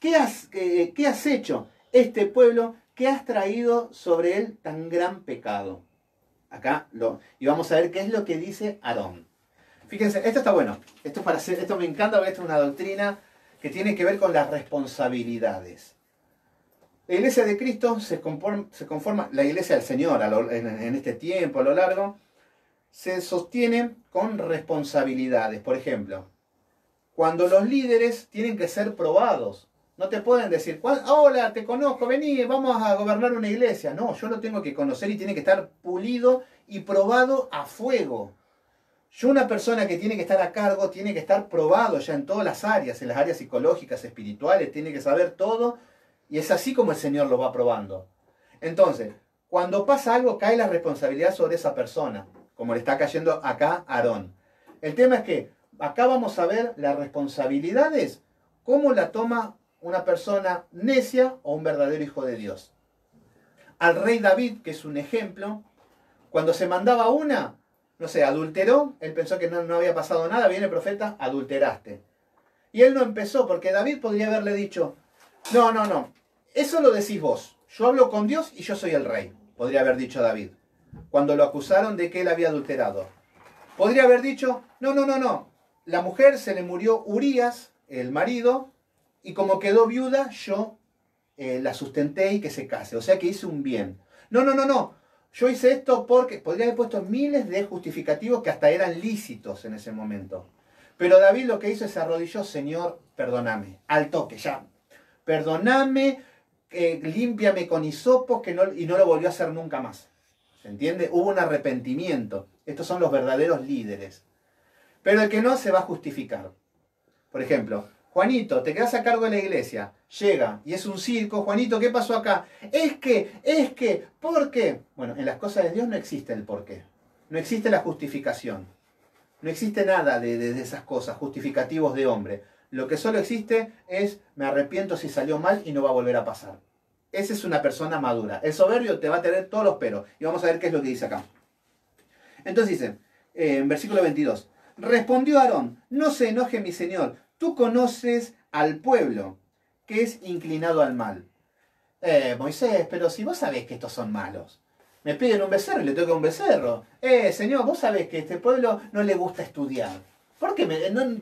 ¿qué has, qué, qué has hecho este pueblo que has traído sobre él tan gran pecado? Acá y vamos a ver qué es lo que dice Aarón. Fíjense, esto está bueno. Esto, para hacer, esto me encanta porque esto es una doctrina que tiene que ver con las responsabilidades. La iglesia de Cristo se conforma, la iglesia del Señor en, este tiempo, a lo largo, se sostiene con responsabilidades. Por ejemplo, cuando los líderes tienen que ser probados. No te pueden decir, hola, te conozco, vení, vamos a gobernar una iglesia. No, yo lo tengo que conocer y tiene que estar pulido y probado a fuego. Yo una persona que tiene que estar a cargo tiene que estar probado ya en todas las áreas, en las áreas psicológicas, espirituales, tiene que saber todo y es así como el Señor lo va probando. Entonces, cuando pasa algo cae la responsabilidad sobre esa persona, como le está cayendo acá a Aarón. El tema es que acá vamos a ver las responsabilidades, cómo la toma una persona necia o un verdadero hijo de Dios. Al rey David, que es un ejemplo, cuando se mandaba una, no sé, adulteró, él pensó que no, no había pasado nada, viene el profeta, adulteraste. Y él no empezó, porque David podría haberle dicho, no, no, no, eso lo decís vos, yo hablo con Dios y yo soy el rey, podría haber dicho David, cuando lo acusaron de que él había adulterado. Podría haber dicho, no, no, no, no, la mujer se le murió Urias, el marido, y como quedó viuda, yo eh, la sustenté y que se case, o sea que hice un bien. No, no, no, no, yo hice esto porque podría haber puesto miles de justificativos que hasta eran lícitos en ese momento. Pero David lo que hizo es arrodilló, Señor, perdóname, al toque, ya. Perdóname, eh, límpiame con hisopos y no lo volvió a hacer nunca más. ¿Se entiende? Hubo un arrepentimiento. Estos son los verdaderos líderes. Pero el que no se va a justificar. Por ejemplo, Juanito, te quedas a cargo de la iglesia, llega y es un circo, Juanito, ¿qué pasó acá? Es que, es que, ¿por qué? Bueno, en las cosas de Dios no existe el por qué, no existe la justificación, no existe nada de, esas cosas, justificativos de hombre. Lo que solo existe es, me arrepiento si salió mal y no va a volver a pasar. Esa es una persona madura. El soberbio te va a tener todos los peros. Y vamos a ver qué es lo que dice acá. Entonces dice, eh, en versículo 22, respondió Aarón, no se enoje mi señor, tú conoces al pueblo que es inclinado al mal. Eh, Moisés, pero si vos sabés que estos son malos. Me piden un becerro y le toca un becerro. Eh, señor, vos sabés que este pueblo no le gusta estudiar. ¿Por qué?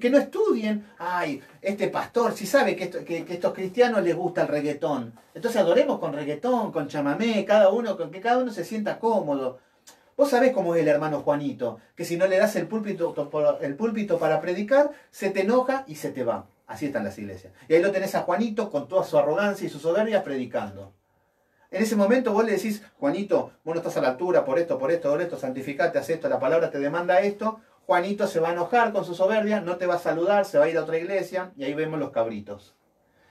que no estudien. Ay, este pastor, si sabe que, que, que, estos cristianos les gusta el reggaetón. Entonces adoremos con reggaetón, con chamamé, cada uno, con que cada uno se sienta cómodo. Vos sabés cómo es el hermano Juanito, que si no le das el púlpito, el púlpito para predicar, se te enoja y se te va. Así están las iglesias. Y ahí lo tenés a Juanito con toda su arrogancia y su soberbia predicando. En ese momento vos le decís, Juanito, vos no estás a la altura por esto, por esto, por esto, santificate, haz esto, la palabra te demanda esto. Juanito se va a enojar con su soberbia, no te va a saludar, se va a ir a otra iglesia y ahí vemos los cabritos.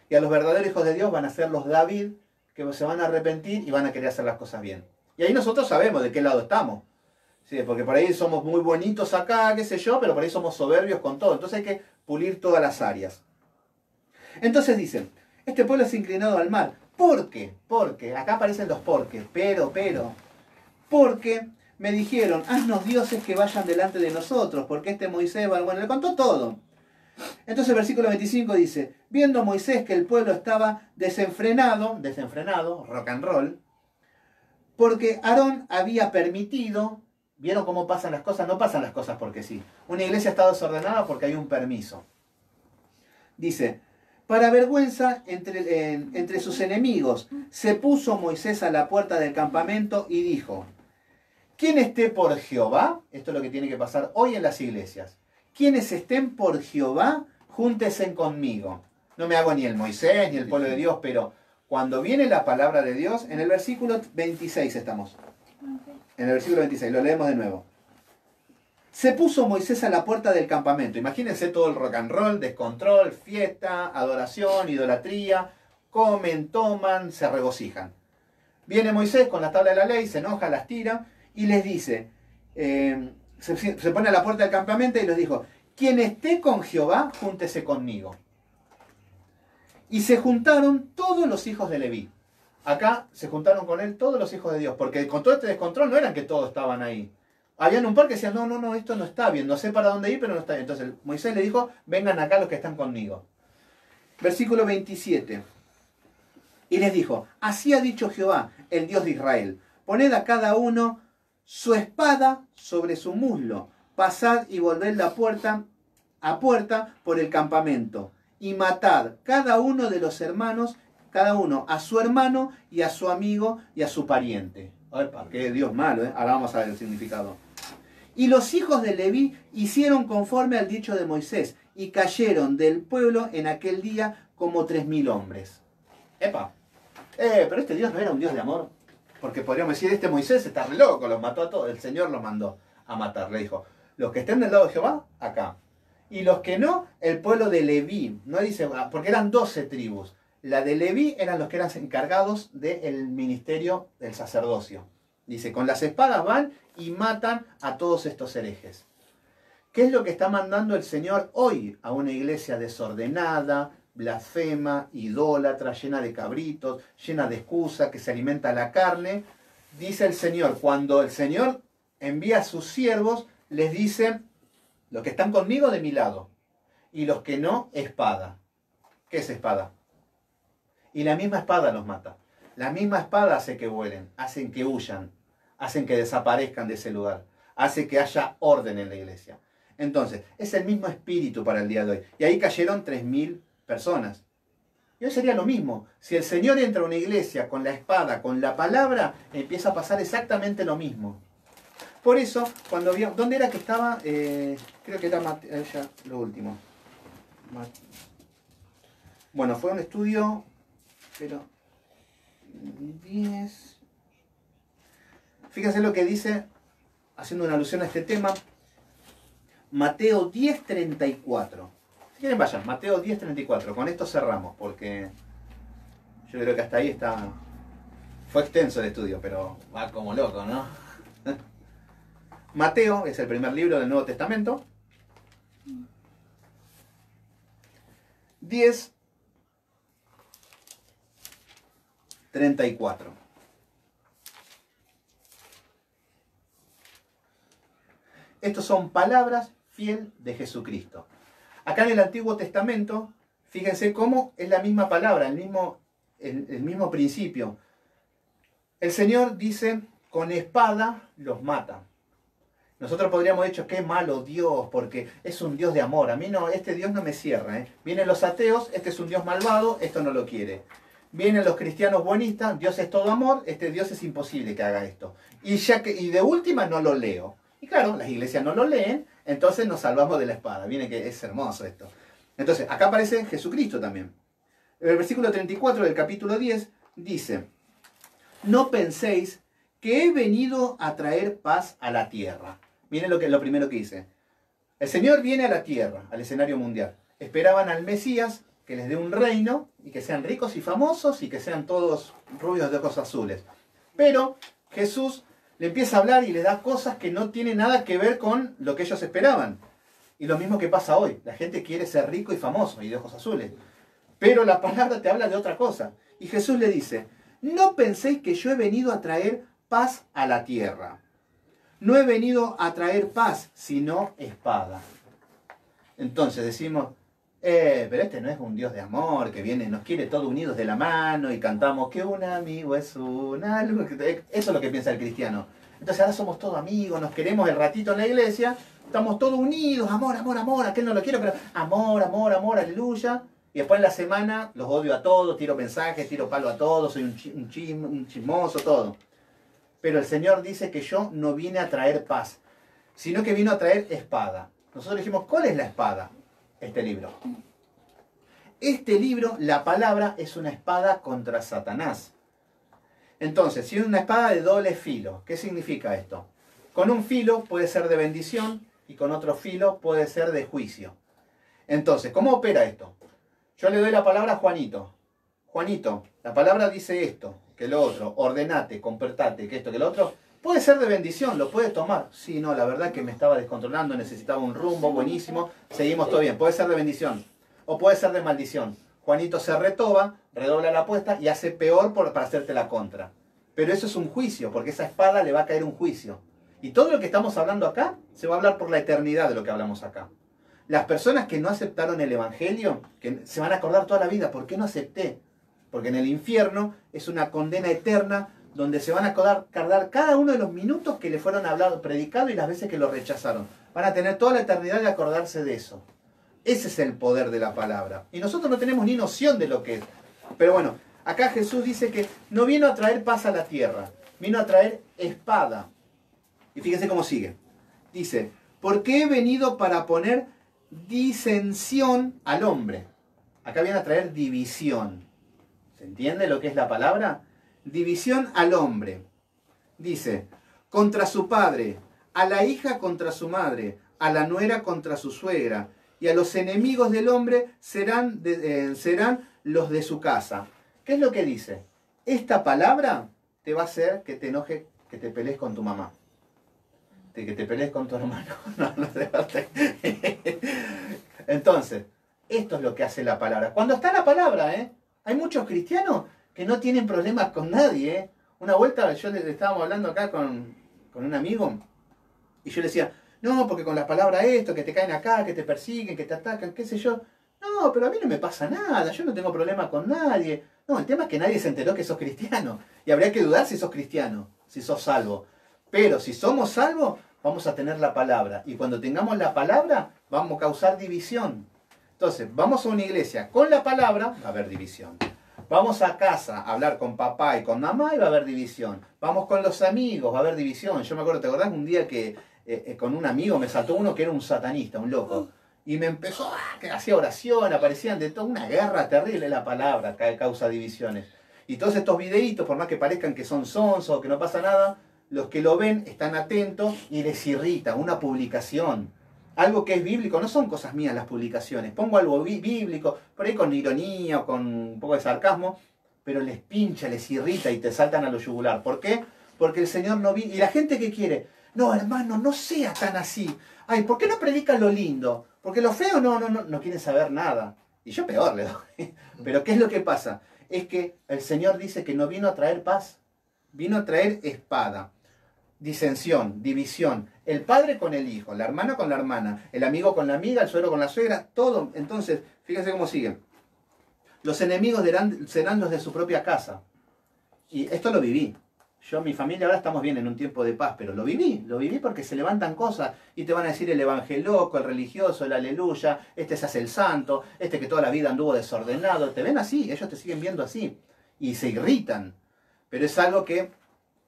Y a los verdaderos hijos de Dios van a ser los David, que se van a arrepentir y van a querer hacer las cosas bien. Y ahí nosotros sabemos de qué lado estamos. Sí, porque por ahí somos muy bonitos acá, qué sé yo, pero por ahí somos soberbios con todo. Entonces hay que pulir todas las áreas. Entonces dicen, este pueblo es inclinado al mal. ¿Por qué? Porque, acá aparecen los porque, pero, pero. Porque me dijeron, haznos dioses que vayan delante de nosotros, porque este Moisés, bueno, le contó todo. Entonces el versículo 25 dice, viendo Moisés que el pueblo estaba desenfrenado, desenfrenado, rock and roll, porque Aarón había permitido, vieron cómo pasan las cosas, no pasan las cosas porque sí. Una iglesia está desordenada porque hay un permiso. Dice, para vergüenza entre, entre sus enemigos, se puso Moisés a la puerta del campamento y dijo, quien esté por Jehová, esto es lo que tiene que pasar hoy en las iglesias, quienes estén por Jehová, júntense conmigo. No me hago ni el Moisés ni el pueblo de Dios, pero cuando viene la palabra de Dios, en el versículo 26 estamos. En el versículo 26, lo leemos de nuevo. Se puso Moisés a la puerta del campamento. Imagínense todo el rock and roll, descontrol, fiesta, adoración, idolatría. Comen, toman, se regocijan. Viene Moisés con la tabla de la ley, se enoja, las tira y les dice, eh, se, se, pone a la puerta del campamento y les dijo, quien esté con Jehová, júntese conmigo. Y se juntaron todos los hijos de Leví. Acá se juntaron con él todos los hijos de Dios, porque con todo este descontrol no eran que todos estaban ahí. Habían un par que decían, no, no, no, esto no está bien, no sé para dónde ir, pero no está bien. Entonces Moisés le dijo, vengan acá los que están conmigo. Versículo 27. Y les dijo, así ha dicho Jehová, el Dios de Israel, poned a cada uno su espada sobre su muslo, pasad y volved la puerta a puerta por el campamento y matad cada uno de los hermanos, cada uno a su hermano y a su amigo y a su pariente. Opa, qué Dios malo, ¿eh? Ahora vamos a ver el significado. Y los hijos de Leví hicieron conforme al dicho de Moisés y cayeron del pueblo en aquel día como tres mil hombres. Epa, eh, pero este Dios no era un Dios de amor. Porque podríamos decir, este Moisés está re loco, los mató a todos. El Señor los mandó a matar. Le dijo, los que estén del lado de Jehová, acá y los que no, el pueblo de Leví. No dice, ah, porque eran 12 tribus. La de Leví eran los que eran encargados del ministerio del sacerdocio. Dice, con las espadas van y matan a todos estos herejes. ¿Qué es lo que está mandando el Señor hoy a una iglesia desordenada, blasfema, idólatra, llena de cabritos, llena de excusas, que se alimenta la carne? Dice el Señor, cuando el Señor envía a sus siervos, les dice, los que están conmigo de mi lado. Y los que no, espada. ¿Qué es espada? Y la misma espada los mata. La misma espada hace que vuelen, hacen que huyan, hacen que desaparezcan de ese lugar, hace que haya orden en la iglesia. Entonces, es el mismo espíritu para el día de hoy. Y ahí cayeron 3.000 personas. Y hoy sería lo mismo. Si el Señor entra a una iglesia con la espada, con la palabra, empieza a pasar exactamente lo mismo. Por eso, cuando vio, ¿dónde era que estaba? Eh, creo que era eh, ya, lo último. Bueno, fue un estudio, pero 10. Fíjense lo que dice, haciendo una alusión a este tema, Mateo 10:34. Si quieren vayan, Mateo 10:34. Con esto cerramos, porque yo creo que hasta ahí está. Fue extenso el estudio, pero va como loco, ¿no? Mateo es el primer libro del Nuevo Testamento. 10, 34. Estos son palabras fiel de Jesucristo. Acá en el Antiguo Testamento, fíjense cómo es la misma palabra, el mismo el, mismo principio. El Señor dice, con espada los mata. Nosotros podríamos haber dicho, qué malo Dios, porque es un Dios de amor. A mí no, este Dios no me cierra. ¿eh? Vienen los ateos, este es un Dios malvado, esto no lo quiere. Vienen los cristianos buenistas, Dios es todo amor, este Dios es imposible que haga esto. Y, ya que, y de última no lo leo. Y claro, las iglesias no lo leen, entonces nos salvamos de la espada. Viene que es hermoso esto. Entonces, acá aparece Jesucristo también. El versículo 34 del capítulo 10 dice, no penséis que he venido a traer paz a la tierra. Miren lo, que, lo primero que dice. El Señor viene a la tierra, al escenario mundial. Esperaban al Mesías que les dé un reino y que sean ricos y famosos y que sean todos rubios de ojos azules. Pero Jesús le empieza a hablar y le da cosas que no tienen nada que ver con lo que ellos esperaban. Y lo mismo que pasa hoy. La gente quiere ser rico y famoso y de ojos azules. Pero la palabra te habla de otra cosa. Y Jesús le dice, no penséis que yo he venido a traer paz a la tierra. No he venido a traer paz, sino espada. Entonces decimos, eh, pero este no es un Dios de amor que viene, nos quiere todos unidos de la mano y cantamos que un amigo es un algo. Eso es lo que piensa el cristiano. Entonces ahora somos todos amigos, nos queremos el ratito en la iglesia, estamos todos unidos, amor, amor, amor, aquel no lo quiero, pero amor, amor, amor, aleluya. Y después en la semana los odio a todos, tiro mensajes, tiro palo a todos, soy un, un chismoso, todo. Pero el Señor dice que yo no vine a traer paz, sino que vino a traer espada. Nosotros dijimos, ¿cuál es la espada? este libro. Este libro, la palabra, es una espada contra Satanás. Entonces, si es una espada de doble filo, ¿qué significa esto? Con un filo puede ser de bendición y con otro filo puede ser de juicio. Entonces, ¿cómo opera esto? Yo le doy la palabra a Juanito. Juanito, la palabra dice esto, que lo otro, ordenate, comportate, que esto, que lo otro. Puede ser de bendición, lo puede tomar. Sí, no, la verdad que me estaba descontrolando, necesitaba un rumbo buenísimo. Seguimos todo bien. Puede ser de bendición o puede ser de maldición. Juanito se retoba, redobla la apuesta y hace peor por, para hacerte la contra. Pero eso es un juicio, porque esa espada le va a caer un juicio. Y todo lo que estamos hablando acá se va a hablar por la eternidad de lo que hablamos acá. Las personas que no aceptaron el Evangelio, que se van a acordar toda la vida, ¿por qué no acepté? Porque en el infierno es una condena eterna donde se van a cargar cada uno de los minutos que le fueron hablados, predicado y las veces que lo rechazaron. Van a tener toda la eternidad de acordarse de eso. Ese es el poder de la palabra. Y nosotros no tenemos ni noción de lo que es. Pero bueno, acá Jesús dice que no vino a traer paz a la tierra, vino a traer espada. Y fíjense cómo sigue. Dice, porque he venido para poner disensión al hombre. Acá viene a traer división. ¿Se entiende lo que es la palabra? división al hombre. Dice, contra su padre, a la hija contra su madre, a la nuera contra su suegra, y a los enemigos del hombre serán, eh, serán los de su casa. ¿Qué es lo que dice? Esta palabra te va a hacer que te enoje, que te pelees con tu mamá. que te pelees con tu hermano. [laughs] No, no [laughs] Entonces, esto es lo que hace la palabra. Cuando está la palabra, ¿eh? Hay muchos cristianos que no tienen problemas con nadie. ¿eh? Una vuelta yo le estábamos hablando acá con, un amigo y yo le decía, no, porque con la palabra esto, que te caen acá, que te persiguen, que te atacan, qué sé yo. No, pero a mí no me pasa nada, yo no tengo problemas con nadie. No, el tema es que nadie se enteró que sos cristiano. Y habría que dudar si sos cristiano, si sos salvo. Pero si somos salvos, vamos a tener la palabra. Y cuando tengamos la palabra, vamos a causar división. Entonces, vamos a una iglesia con la palabra, va a haber división. Vamos a casa a hablar con papá y con mamá y va a haber división. Vamos con los amigos, va a haber división. Yo me acuerdo, ¿te acordás un día que eh, eh, con un amigo me saltó uno que era un satanista, un loco? Y me empezó, a que hacía oración, aparecían de todo, una guerra terrible la palabra que causa divisiones. Y todos estos videitos, por más que parezcan que son sonsos o que no pasa nada, los que lo ven están atentos y les irrita una publicación algo que es bíblico, no son cosas mías las publicaciones, pongo algo bíblico, por ahí con ironía o con un poco de sarcasmo, pero les pincha, les irrita y te saltan a lo yugular. ¿Por qué? Porque el Señor no vi. Y la gente que quiere, no, hermano, no sea tan así. Ay, ¿por qué no predicas lo lindo? Porque lo feo no, no, no, no quieren saber nada. Y yo peor le doy. [laughs] Pero ¿qué es lo que pasa? Es que el Señor dice que no vino a traer paz, vino a traer espada disensión, división. El padre con el hijo, la hermana con la hermana, el amigo con la amiga, el suegro con la suegra, todo. Entonces, fíjense cómo sigue. Los enemigos serán los de su propia casa. Y esto lo viví. Yo, mi familia, ahora estamos bien en un tiempo de paz, pero lo viví, lo viví porque se levantan cosas y te van a decir el loco, el religioso, el aleluya, este se hace el santo, este que toda la vida anduvo desordenado. Te ven así, ellos te siguen viendo así y se irritan. Pero es algo que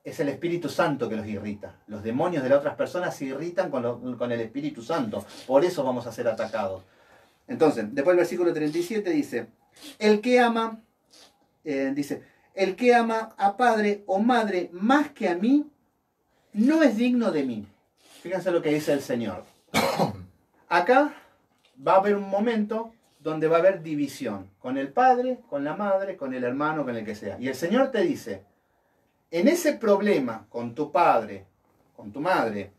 es el Espíritu Santo que los irrita. Los demonios de las otras personas se irritan con, el Espíritu Santo. Por eso vamos a ser atacados. Entonces, después el versículo 37 dice, el que ama, eh, dice, el que ama a padre o madre más que a mí, no es digno de mí. Fíjense lo que dice el Señor. [coughs] Acá va a haber un momento donde va a haber división con el padre, con la madre, con el hermano, con el que sea. Y el Señor te dice, en ese problema con tu padre, con tu madre,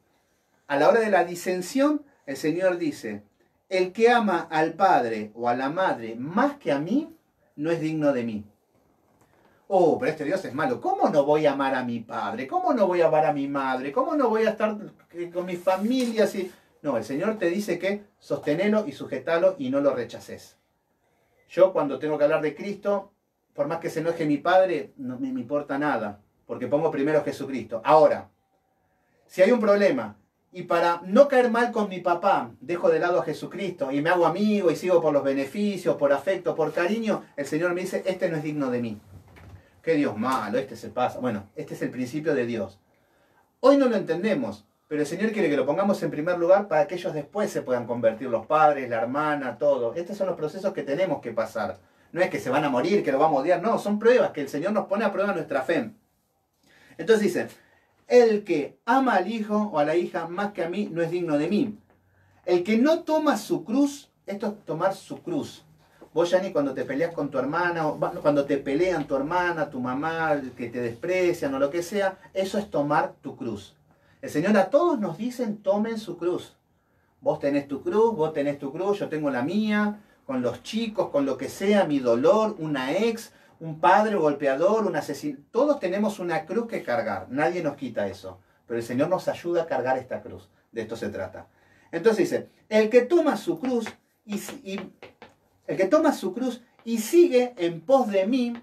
a la hora de la disensión, el Señor dice, el que ama al padre o a la madre más que a mí, no es digno de mí. Oh, pero este Dios es malo. ¿Cómo no voy a amar a mi padre? ¿Cómo no voy a amar a mi madre? ¿Cómo no voy a estar con mi familia? No, el Señor te dice que sostenelo y sujetalo y no lo rechaces. Yo cuando tengo que hablar de Cristo, por más que se enoje mi padre, no me importa nada porque pongo primero a Jesucristo. Ahora, si hay un problema y para no caer mal con mi papá, dejo de lado a Jesucristo y me hago amigo y sigo por los beneficios, por afecto, por cariño, el Señor me dice, este no es digno de mí. Qué Dios malo, este se pasa. Bueno, este es el principio de Dios. Hoy no lo entendemos, pero el Señor quiere que lo pongamos en primer lugar para que ellos después se puedan convertir, los padres, la hermana, todo. Estos son los procesos que tenemos que pasar. No es que se van a morir, que lo vamos a odiar, no, son pruebas que el Señor nos pone a prueba nuestra fe. Entonces dice, el que ama al hijo o a la hija más que a mí no es digno de mí. El que no toma su cruz, esto es tomar su cruz. Vos, Yani, cuando te peleas con tu hermana, o cuando te pelean tu hermana, tu mamá, que te desprecian o lo que sea, eso es tomar tu cruz. El Señor a todos nos dicen, tomen su cruz. Vos tenés tu cruz, vos tenés tu cruz, yo tengo la mía, con los chicos, con lo que sea, mi dolor, una ex, un padre golpeador, un asesino. Todos tenemos una cruz que cargar. Nadie nos quita eso. Pero el Señor nos ayuda a cargar esta cruz. De esto se trata. Entonces dice, el que toma su cruz y, el que toma su cruz y sigue en pos de mí,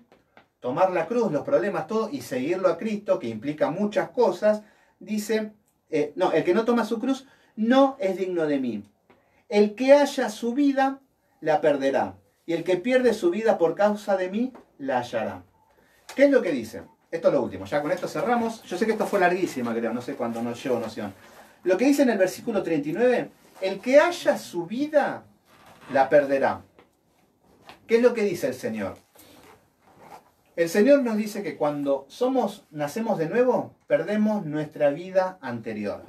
tomar la cruz, los problemas, todo, y seguirlo a Cristo, que implica muchas cosas, dice, eh, no, el que no toma su cruz no es digno de mí. El que haya su vida, la perderá. Y el que pierde su vida por causa de mí, la hallará. ¿Qué es lo que dice? Esto es lo último, ya con esto cerramos. Yo sé que esto fue larguísima, creo, no sé cuándo nos llevo noción. Lo que dice en el versículo 39, el que haya su vida, la perderá. ¿Qué es lo que dice el Señor? El Señor nos dice que cuando somos, nacemos de nuevo, perdemos nuestra vida anterior.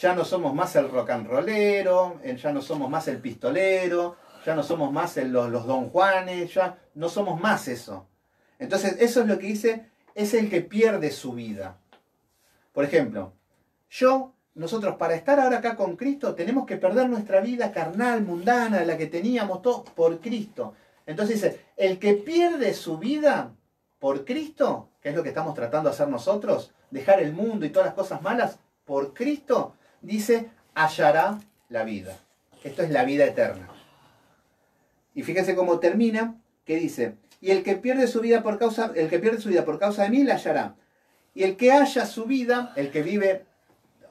Ya no somos más el rock and rollero, ya no somos más el pistolero, ya no somos más los, los don Juanes, ya no somos más eso. Entonces, eso es lo que dice, es el que pierde su vida. Por ejemplo, yo, nosotros para estar ahora acá con Cristo, tenemos que perder nuestra vida carnal, mundana, la que teníamos todos por Cristo. Entonces dice, el que pierde su vida por Cristo, que es lo que estamos tratando de hacer nosotros, dejar el mundo y todas las cosas malas por Cristo, dice, hallará la vida. Esto es la vida eterna. Y fíjense cómo termina, que dice, y el que pierde su vida por causa, el que pierde su vida por causa de mí la hallará. Y el que haya su vida, el que vive,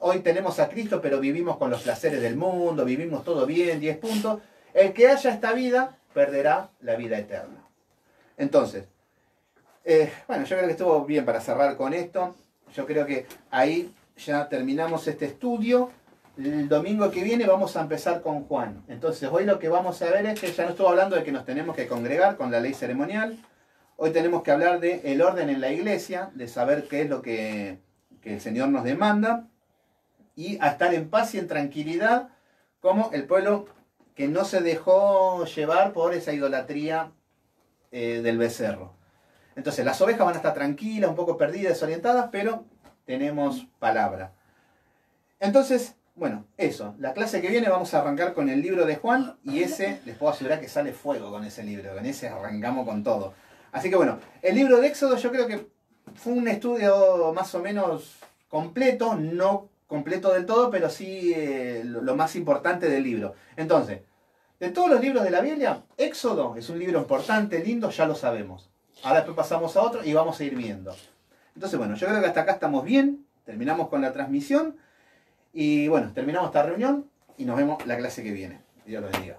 hoy tenemos a Cristo, pero vivimos con los placeres del mundo, vivimos todo bien, 10 puntos, el que haya esta vida, perderá la vida eterna. Entonces, eh, bueno, yo creo que estuvo bien para cerrar con esto. Yo creo que ahí ya terminamos este estudio. El domingo que viene vamos a empezar con Juan. Entonces hoy lo que vamos a ver es que ya no estuvo hablando de que nos tenemos que congregar con la ley ceremonial. Hoy tenemos que hablar de orden en la iglesia, de saber qué es lo que, el Señor nos demanda y a estar en paz y en tranquilidad como el pueblo que no se dejó llevar por esa idolatría eh, del becerro. Entonces las ovejas van a estar tranquilas, un poco perdidas, desorientadas, pero tenemos palabra. Entonces, bueno, eso. La clase que viene vamos a arrancar con el libro de Juan y ese, les puedo asegurar que sale fuego con ese libro. Con ese arrancamos con todo. Así que bueno, el libro de Éxodo yo creo que fue un estudio más o menos completo, no completo del todo, pero sí eh, lo, lo más importante del libro. Entonces, de todos los libros de la Biblia, Éxodo es un libro importante, lindo, ya lo sabemos. Ahora después pasamos a otro y vamos a ir viendo. Entonces, bueno, yo creo que hasta acá estamos bien. Terminamos con la transmisión. Y bueno, terminamos esta reunión y nos vemos la clase que viene. Dios los bendiga.